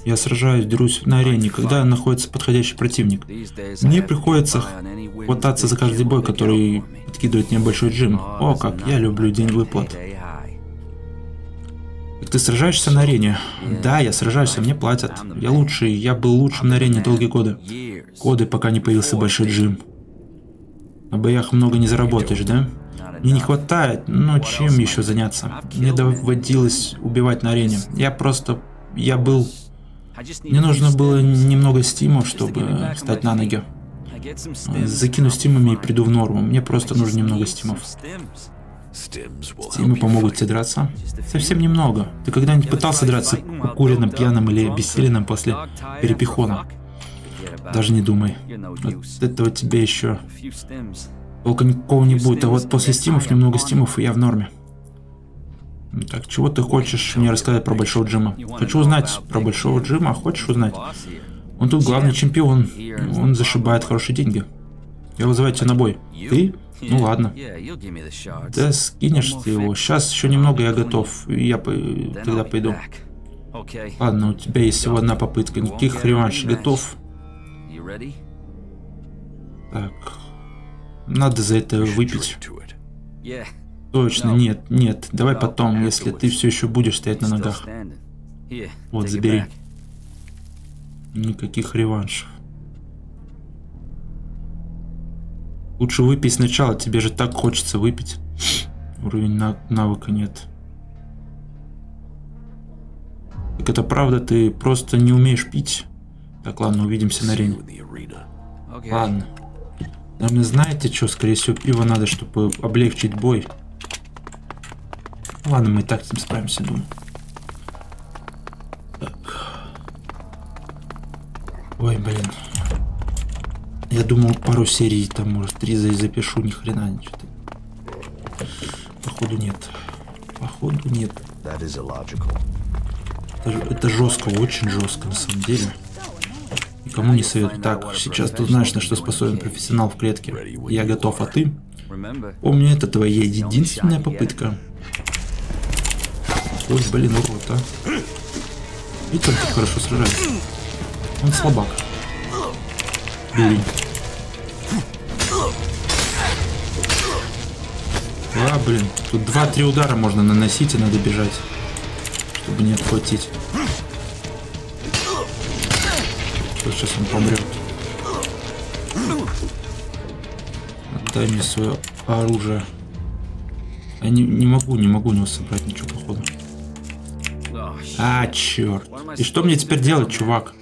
Я сражаюсь, дерусь на арене, когда находится подходящий противник. Мне приходится хвататься за каждый бой, который подкидывает мне большой джим. О, как я люблю день выплат. Ты сражаешься на арене? Да, я сражаюсь, а мне платят. Я лучший, я был лучшим на арене долгие годы. Годы, пока не появился большой джим. На боях много не заработаешь, да? Мне не хватает, но чем еще заняться? Мне доводилось убивать на арене. Я просто... Я был мне нужно было немного стимов, чтобы встать на ноги. Закину стимами и приду в норму. Мне просто нужно немного стимов. Стимы помогут тебе драться? Совсем немного. Ты когда-нибудь пытался драться укуренным, пьяным или бессиленным после перепихона? Даже не думай. От этого тебе еще Толка никакого не будет, а вот после стимов немного стимов, и я в норме. Так, чего ты хочешь мне рассказать про Большого Джима? Хочу узнать про Большого Джима, хочешь узнать? Он тут главный чемпион, он зашибает хорошие деньги. Я вызываю тебя на бой. Ты? Ну ладно. Да скинешь ты его. Сейчас еще немного я готов. Я по... тогда пойду. Ладно, у тебя есть всего одна попытка. Никаких реванш. Готов? Так. Надо за это выпить. Точно, нет, нет. Давай потом, если ты все еще будешь стоять на ногах. Вот, забери. Никаких реваншев. Лучше выпей сначала, тебе же так хочется выпить. Уровень на- навыка нет. Так это правда, ты просто не умеешь пить. Так, ладно, увидимся на арене. Ладно. Наверное, знаете что? Скорее всего, пиво надо, чтобы облегчить бой. Ладно, мы и так с этим справимся, думаю. Так. Ой, блин. Я думал, пару серий, там, может, три за- запишу, ни хрена ничего. Походу нет. Походу нет. Это, это жестко, очень жестко, на самом деле. Никому не советую. Так, сейчас ты знаешь, на что способен профессионал в клетке. Я готов, а ты? Помню, это твоя единственная попытка. Ой, блин, урод, а. Видите, он хорошо сражается. Он слабак. Бери. А, блин, тут 2-3 удара можно наносить, и надо бежать, чтобы не отхватить. Вот сейчас он помрет. Отдай мне свое оружие. Я не, не могу, не могу у него собрать ничего, походу. А, черт. И что мне теперь делать, чувак?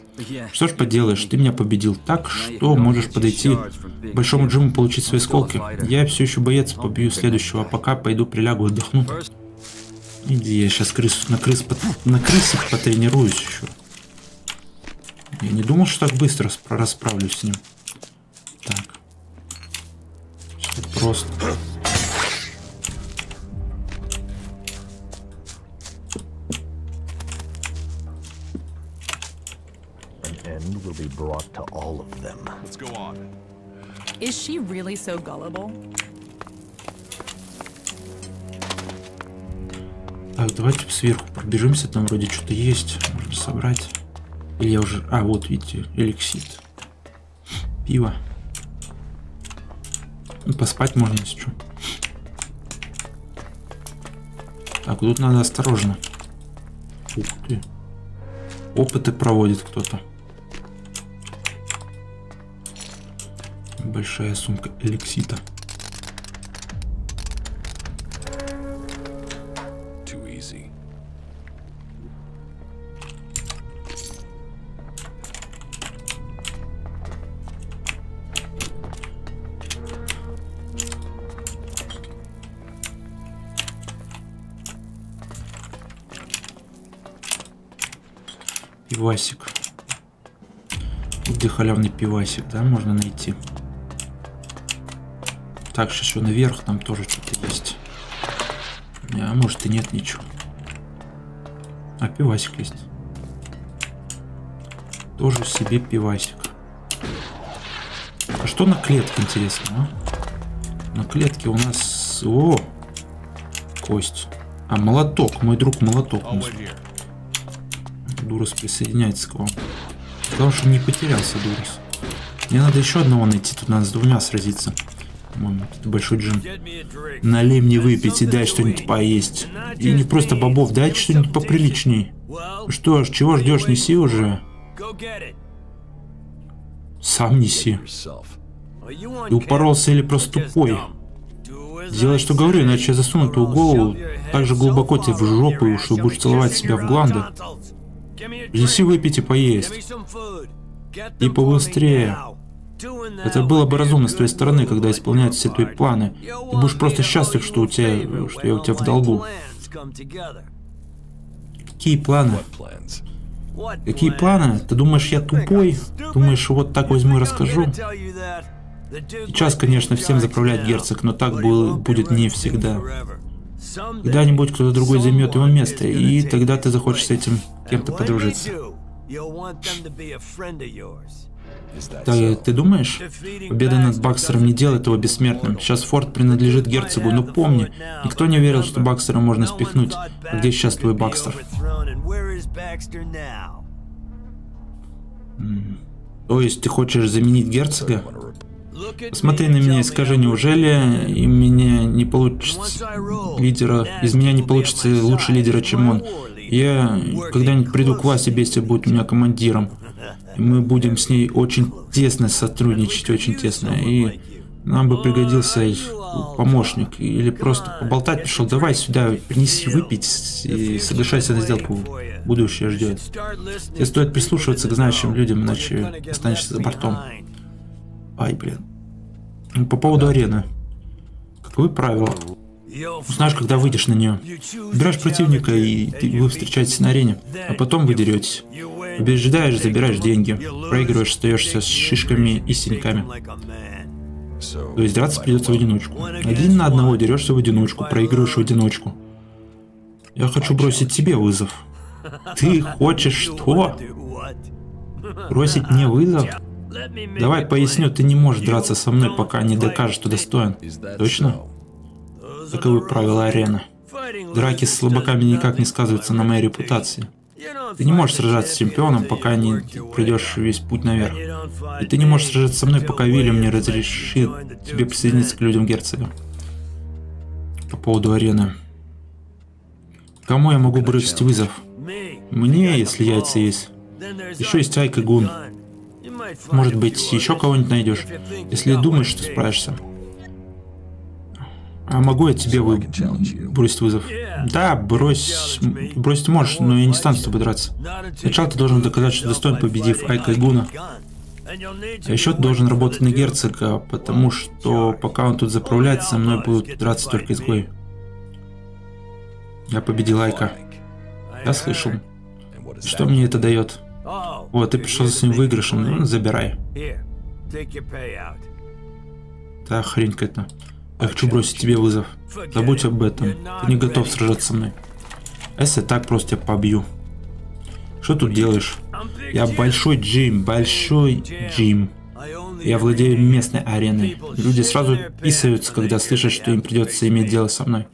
Что ж поделаешь, ты меня победил. Так что можешь подойти к большому джиму получить свои сколки. Я все еще боец, побью следующего, а пока пойду прилягу, отдохну. Иди, я сейчас крыс, на, крыс, на крысах потренируюсь еще. Я не думал, что так быстро спра- расправлюсь с ним. Так. Все просто. End will be brought to all of them. Let's go on. Is she really so gullible? Так, давайте сверху пробежимся, там вроде что-то есть. Можно собрать. Или я уже... А, вот, видите, эликсит. Пиво. И поспать можно, если что. Так, тут надо осторожно. Ух ты. Опыты проводит кто-то. Большая сумка эликсита. Пивасик. Где халявный пивасик, да, можно найти. Так, сейчас еще наверх, там тоже что-то есть. А может и нет ничего. А пивасик есть. Тоже себе пивасик. А что на клетке, интересно, а? На клетке у нас... О! Кость. А, молоток. Мой друг молоток. Дурас присоединяется к вам. Потому что не потерялся Дурас. Мне надо еще одного найти, тут надо с двумя сразиться. Это большой джин. Налей мне выпить и дай что-нибудь поесть. И не просто бобов, дай что-нибудь поприличней. Что ж, чего ждешь, неси уже. Сам неси. Ты упоролся или просто тупой? Делай, что говорю, иначе я засуну твою голову так же глубоко тебе в жопу, что будешь целовать себя в гланды. Принеси выпить и поесть. И побыстрее. Это было бы разумно с твоей стороны, когда исполняют все твои планы. Ты будешь просто счастлив, что у тебя, что я у тебя в долгу. Какие планы? Какие планы? Ты думаешь, я тупой? Думаешь, вот так возьму и расскажу? Сейчас, конечно, всем заправляет герцог, но так был, будет не всегда. Когда-нибудь кто-то другой займет его место, и тогда ты захочешь с этим кем-то подружиться. Да, ты думаешь? Победа над Бакстером не делает его бессмертным. Сейчас форт принадлежит герцогу, но помни, никто не верил, что Бакстера можно спихнуть. А где сейчас твой Бакстер? То есть ты хочешь заменить герцога? Посмотри на меня и скажи, неужели и меня не получится лидера, из меня не получится лучше лидера, чем он? Я когда-нибудь приду к власти, Бестия будет у меня командиром. Мы будем с ней очень тесно сотрудничать, очень тесно. И нам бы пригодился помощник. Или просто поболтать пришел. Давай сюда, принеси выпить и соглашайся на сделку. Будущее ждет. Тебе стоит прислушиваться к знающим людям, иначе останешься за бортом. Ай, блин. По поводу арены. Какое правило? Знаешь, когда выйдешь на нее. Выбираешь противника, и ты, вы встречаетесь на арене, а потом вы деретесь. Побеждаешь, забираешь деньги. Проигрываешь, остаешься с шишками и синяками. То есть драться придется в одиночку. Один на одного дерешься в одиночку, проигрываешь в одиночку. Я хочу бросить тебе вызов. Ты хочешь что? Бросить мне вызов? Давай поясню, ты не можешь драться со мной, пока не докажешь, что достоин. Точно? Таковы правила арены. Драки с слабаками никак не сказываются на моей репутации. Ты не можешь сражаться с чемпионом, пока не пройдешь весь путь наверх. И ты не можешь сражаться со мной, пока Вильям не разрешит тебе присоединиться к людям герцога. По поводу арены. Кому я могу бросить вызов? Мне, если яйца есть. Еще есть Айка Гун. Может быть, еще кого-нибудь найдешь, если думаешь, что справишься. А могу я тебе вы... бросить вызов? Да, брось... Бросить можешь, но я не стану с тобой драться. Сначала ты должен доказать, что достоин, победив Айка и Гуна. А еще ты должен работать на герцога, потому что пока он тут заправляется, со мной будут драться только изгои. Я победил Айка. Я слышал. Что мне это дает? Вот, ты пришел за своим выигрышем, ну, забирай. Да, хрень какая-то. Я хочу бросить тебе вызов. Забудь об этом. Ты не готов сражаться со мной. Если так, просто тебя побью. Что тут делаешь? Я большой Джим, большой Джим. Я владею местной ареной. Люди сразу писаются, когда слышат, что им придется иметь дело со мной.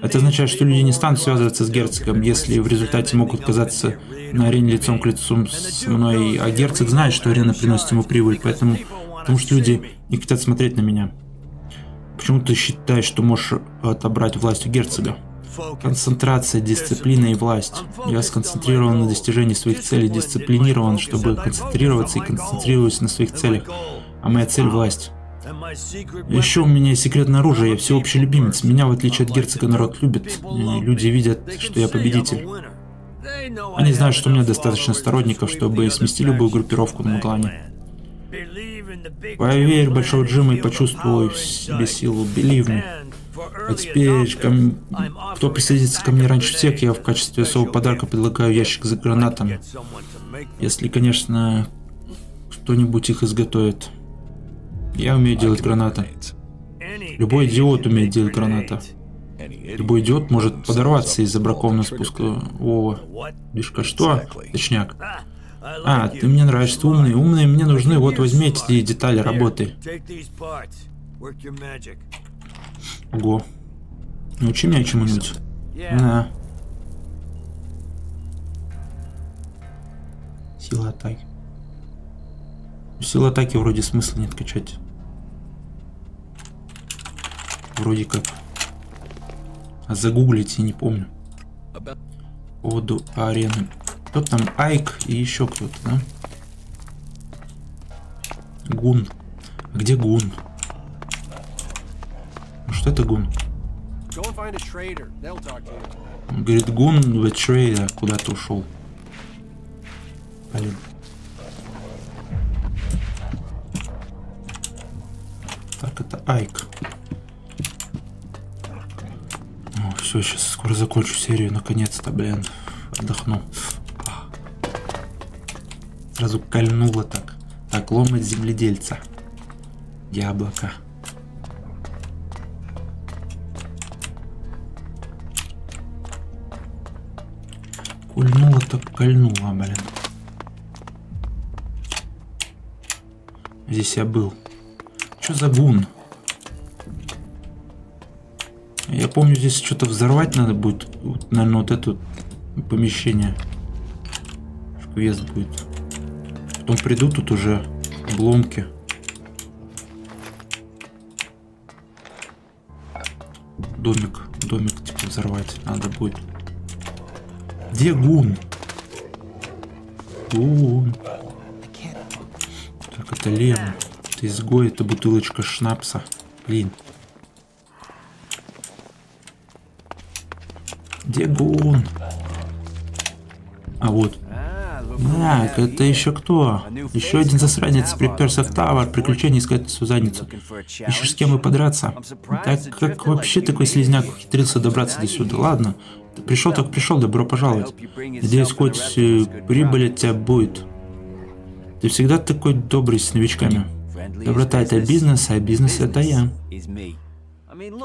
Это означает, что люди не станут связываться с герцогом, если в результате могут оказаться на арене лицом к лицу с мной. А герцог знает, что арена приносит ему прибыль, поэтому... Потому что люди не хотят смотреть на меня. Почему ты считаешь, что можешь отобрать власть у герцога? Концентрация, дисциплина и власть. Я сконцентрирован на достижении своих целей, дисциплинирован, чтобы концентрироваться и концентрируюсь на своих целях. А моя цель – власть. Еще у меня секретное оружие, я всеобщий любимец. Меня, в отличие от герцога, народ любит. И люди видят, что я победитель. Они знают, что у меня достаточно сторонников, чтобы смести любую группировку на Муглане. Поверь в Большого Джима и почувствуй себе силу. Believe me. А теперь, ко... кто присоединится ко мне раньше всех, я в качестве особого подарка предлагаю ящик за гранатами. Если, конечно, кто-нибудь их изготовит. Я умею делать гранаты. Любой идиот умеет делать гранаты. Любой идиот может подорваться из-за бракованного спуска Вова. Движка что? Точняк. А, ты мне нравишься, ты умный. Умные мне нужны. Вот возьми эти детали работы. Ого. Научи меня чему-нибудь. На. Сила атаки. Сила атаки вроде смысла нет качать. Вроде как. А загуглить я не помню. По поводу арены. Кто там? Айк и еще кто-то, да? Гун. А где Гун? Ну, что это Гун? Говорит, Гун в трейдер куда-то ушел. Блин. Так, это Айк. О, все, сейчас скоро закончу серию, наконец-то, блин. Отдохну. Сразу кольнуло так. Так, ломать земледельца. Яблоко. Кульнуло так кольнуло, блин. Здесь я был. Что за гун? Я помню, здесь что-то взорвать надо будет. Вот, наверное, вот это помещение. Квест будет. Потом приду, тут уже обломки. Домик, домик типа взорвать надо будет. Где гун? Гун. Так, это Лем. Это изгой, это бутылочка шнапса. Блин. Где гун? А вот. Так, это еще кто? Еще один засранец приперся в Тавр, приключение искать свою задницу. Ищешь с кем и подраться? Так как вообще такой слизняк ухитрился добраться до сюда? Ладно, ты пришел так пришел, добро пожаловать. Надеюсь, хоть э, прибыль от тебя будет. Ты всегда такой добрый с новичками. Доброта это бизнес, а бизнес это я.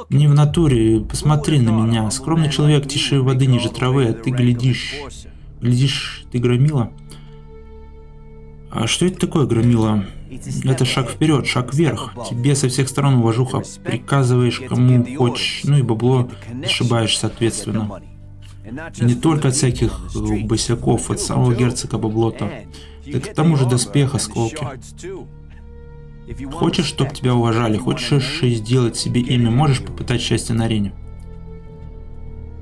Не в натуре, посмотри на меня. Скромный человек, тише воды ниже травы, а ты глядишь. Глядишь, ты громила. А что это такое, громила? Это шаг вперед, шаг вверх. Тебе со всех сторон уважуха. Приказываешь кому хочешь, ну и бабло ошибаешь соответственно. Не только от всяких босяков, от самого герцога баблота. Так к тому же доспех, осколки. Хочешь, чтобы тебя уважали, хочешь сделать себе имя, можешь попытать счастье на арене.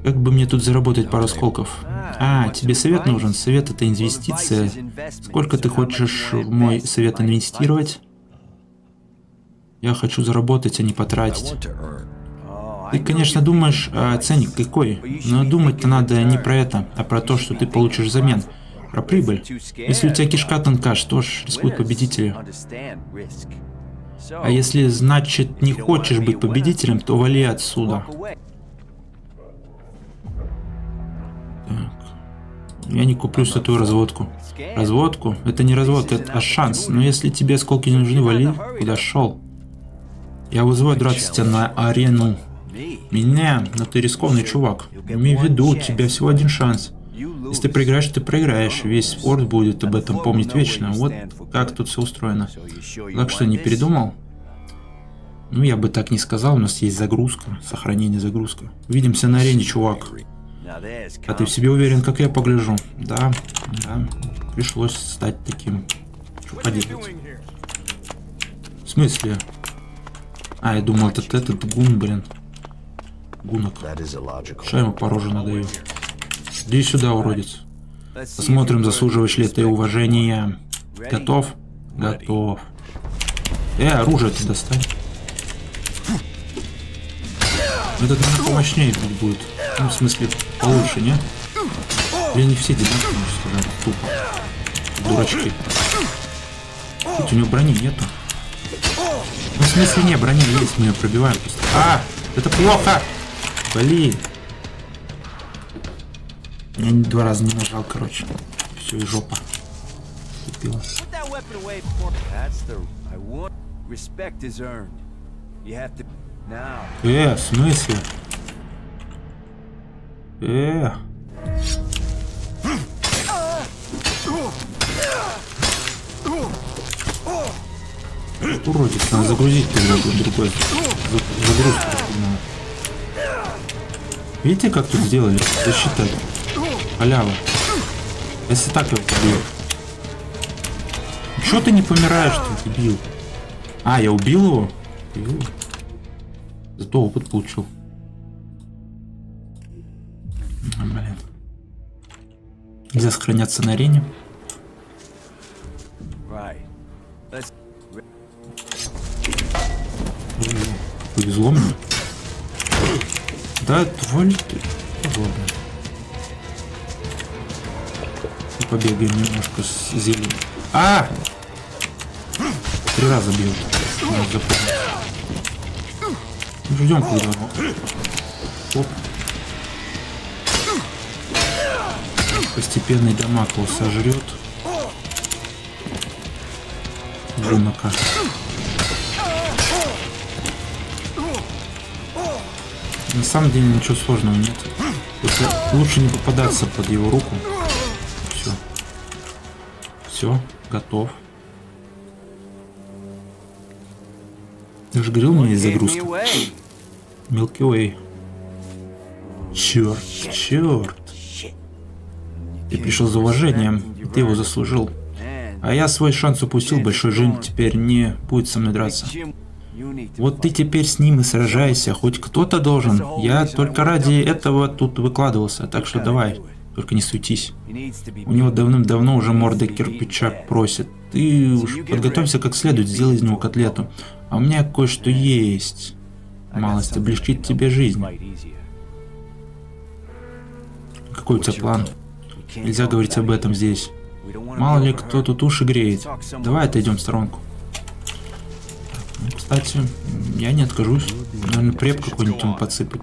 Как бы мне тут заработать пару осколков? А, тебе совет нужен? Совет это инвестиция. Сколько ты хочешь в мой совет инвестировать? Я хочу заработать, а не потратить. Ты, конечно, думаешь, а ценник какой, но думать-то надо не про это, а про то, что ты получишь взамен. Про прибыль. Если у тебя кишка тонка, что ж, рискуют победители. А если, значит, не хочешь быть победителем, то вали отсюда. Я не куплю эту разводку. Разводку? Это не развод, это а шанс. Но если тебе осколки не нужны, вали, куда шел. Я вызываю драться тебя на арену. Меня? Но ты рискованный чувак. Имей в виду, у тебя всего один шанс. Если ты проиграешь, ты проиграешь. Весь форт будет об этом помнить вечно. Вот как тут все устроено. Так что, не передумал? Ну, я бы так не сказал, у нас есть загрузка, сохранение загрузка. Увидимся на арене, чувак. А ты в себе уверен, как я погляжу? Да, да. Пришлось стать таким. Что поделать? В смысле? А, я думал, это этот гун, блин. Гунок. Что ему по роже надаю? Иди сюда, уродец. Посмотрим, заслуживаешь ли ты уважения. Готов? Готов. Э, оружие ты достань. Этот, помощнее будет. Ну, в смысле, получше, не? Или не все одинаковые, что да, тупо. Дурачки. Хоть у него брони нету. Ну, в смысле, не, броня есть, мы ее пробиваем просто. А! Это плохо! Блин! Я два раза не нажал, короче. Все, и жопа. Купила. Э, в смысле? Э. Уродец, надо загрузить немного другой. Загрузку Видите, как тут сделали? Засчитали. Халява. Если так его побью. Чё ты не помираешь, ты дебил? А, я убил его? Убил. Зато опыт получил. Блин. Нельзя сохраняться на арене. Повезло мне. Да, твой ты. Ладно. Побегаем немножко с зелень. А! Три раза бьют. Ждем куда. Оп. Постепенный дамаг его сожрет. Джонака. На самом деле ничего сложного нет. Если лучше не попадаться под его руку. Все. Все, готов. Я же говорил, у загрузка. Milky Way. Черт, черт. Ты пришел за уважением, ты его заслужил. А я свой шанс упустил, Большой Джим теперь не будет со мной драться. Вот ты теперь с ним и сражайся, хоть кто-то должен. Я только ради этого тут выкладывался, так что давай, только не суетись. У него давным-давно уже морда кирпича просит. Ты уж подготовься как следует, сделай из него котлету. А у меня кое-что есть. Малость облегчит тебе жизнь. Какой у тебя план? Нельзя говорить об этом здесь. Мало ли кто тут уши греет. Давай отойдем в сторонку. Ну, кстати, я не откажусь. Наверное, преп какой-нибудь ему подсыпать.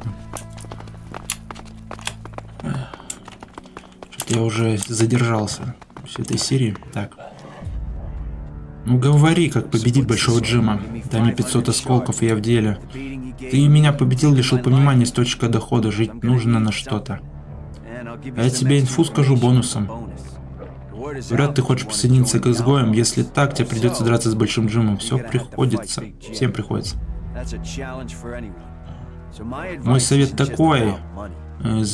Что-то я уже задержался в этой серии. Так. Ну говори, как победить Большого Джима. Дай мне 500 осколков, и я в деле. Ты меня победил, лишил понимания источника дохода. Жить нужно на что-то. Я тебе инфу скажу бонусом. Говорят, ты хочешь присоединиться к изгоям. Если так, тебе придется драться с Большим Джимом. Все приходится. Всем приходится. Мой совет такой. Э,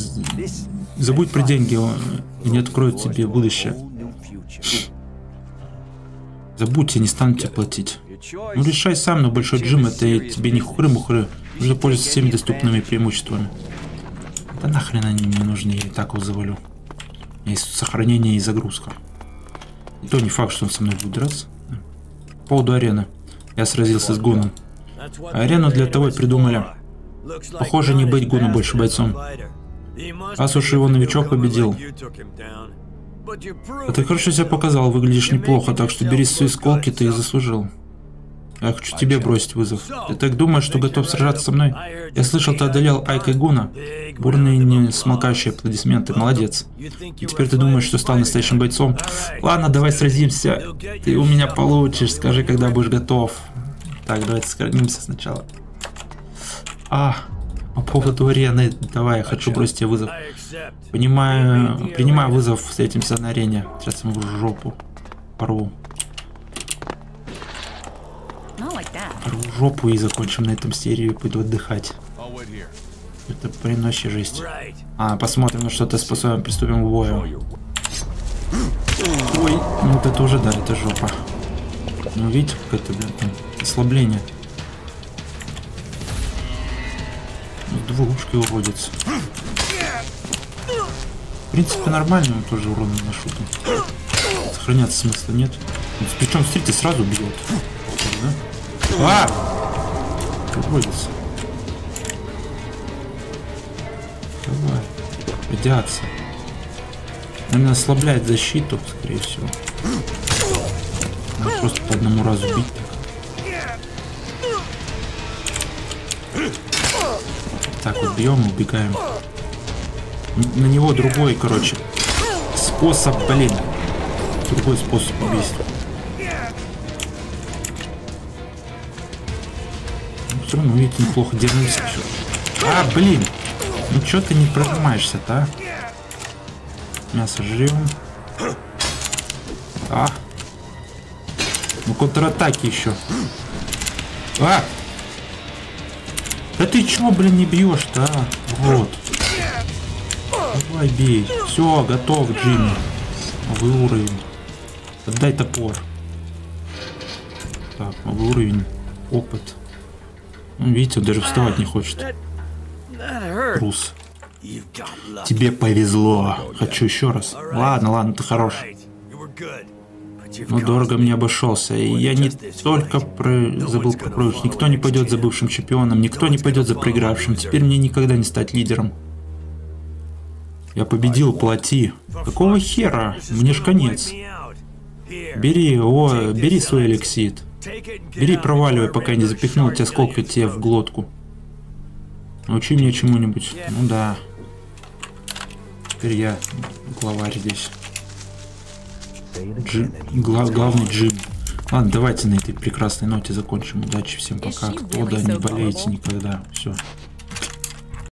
забудь про деньги, и не откроют тебе будущее. Забудь, я не стану тебе платить. Ну решай сам, но Большой Джим это тебе не хухры-мухры. Нужно пользоваться всеми доступными преимуществами. Да нахрен они мне нужны, я и так его завалю. Есть сохранение и загрузка. И то не факт, что он со мной будет драться. По поводу арены. Я сразился с Гуном. Арену для того и придумали. Похоже, не быть Гуну больше бойцом. Раз уж его новичок победил. А ты хорошо себя показал, выглядишь неплохо, так что бери свои сколки, ты их заслужил. Я хочу тебе бросить вызов. Ты так думаешь, что готов сражаться со мной? Я слышал, ты одолел Айка Гуна. Бурные, не смолкающие аплодисменты. Молодец. И теперь ты думаешь, что стал настоящим бойцом? Ладно, давай сразимся. Ты у меня получишь. Скажи, когда будешь готов. Так, давайте сохранимся сначала. А, по поводу арены. Давай, я хочу бросить тебе вызов. Понимаю, принимаю вызов, встретимся на арене. Сейчас ему в жопу порву. Жопу и закончим на этом серию. Пойду отдыхать. Это блин жесть. А, посмотрим, на что ты способен, приступим к бою. Ой, ну вот это уже, да, это жопа. Ну видите, как это, блин, там, ослабление. Двушки уродец. В принципе, нормально, он тоже урон наношу. Сохраняться смысла нет. Причем, смотрите, сразу бьет. Да? А! Уродец. Давай. Радиация. Наверное, ослабляет защиту, скорее всего. Надо просто по одному разу бить. Так вот бьем, убегаем. На него другой, короче, способ, блин. Другой способ убийства. Все равно, видите, неплохо держимся. А, блин! Ну что ты не прожимаешься-то, а? Мясо жрем. А. Ну контратаки еще. А! Да ты чего, блин, не бьешь-то, а? Вот. Давай бей. Все, готов, Джимми. Новый уровень. Отдай топор. Так, новый уровень. Опыт. Ну, видите, он даже вставать не хочет. Рус. Тебе повезло. Хочу еще раз. Ладно, ладно, ты хорош. Но дорого мне обошелся. И я не только про... забыл про проигрыш. Никто не пойдет за бывшим чемпионом, никто не пойдет за проигравшим. Теперь мне никогда не стать лидером. Я победил, плати. Какого хера? Мне ж конец. Бери, о, бери свой эликсид. Бери, проваливай, пока не запихнул тебя сколько тебе в глотку. Научи меня чему-нибудь. Ну да. Теперь я главарь здесь. Джи... Гла... Главный джим. Ладно, давайте на этой прекрасной ноте закончим. Удачи всем пока. Кто да, не болейте никогда. Все.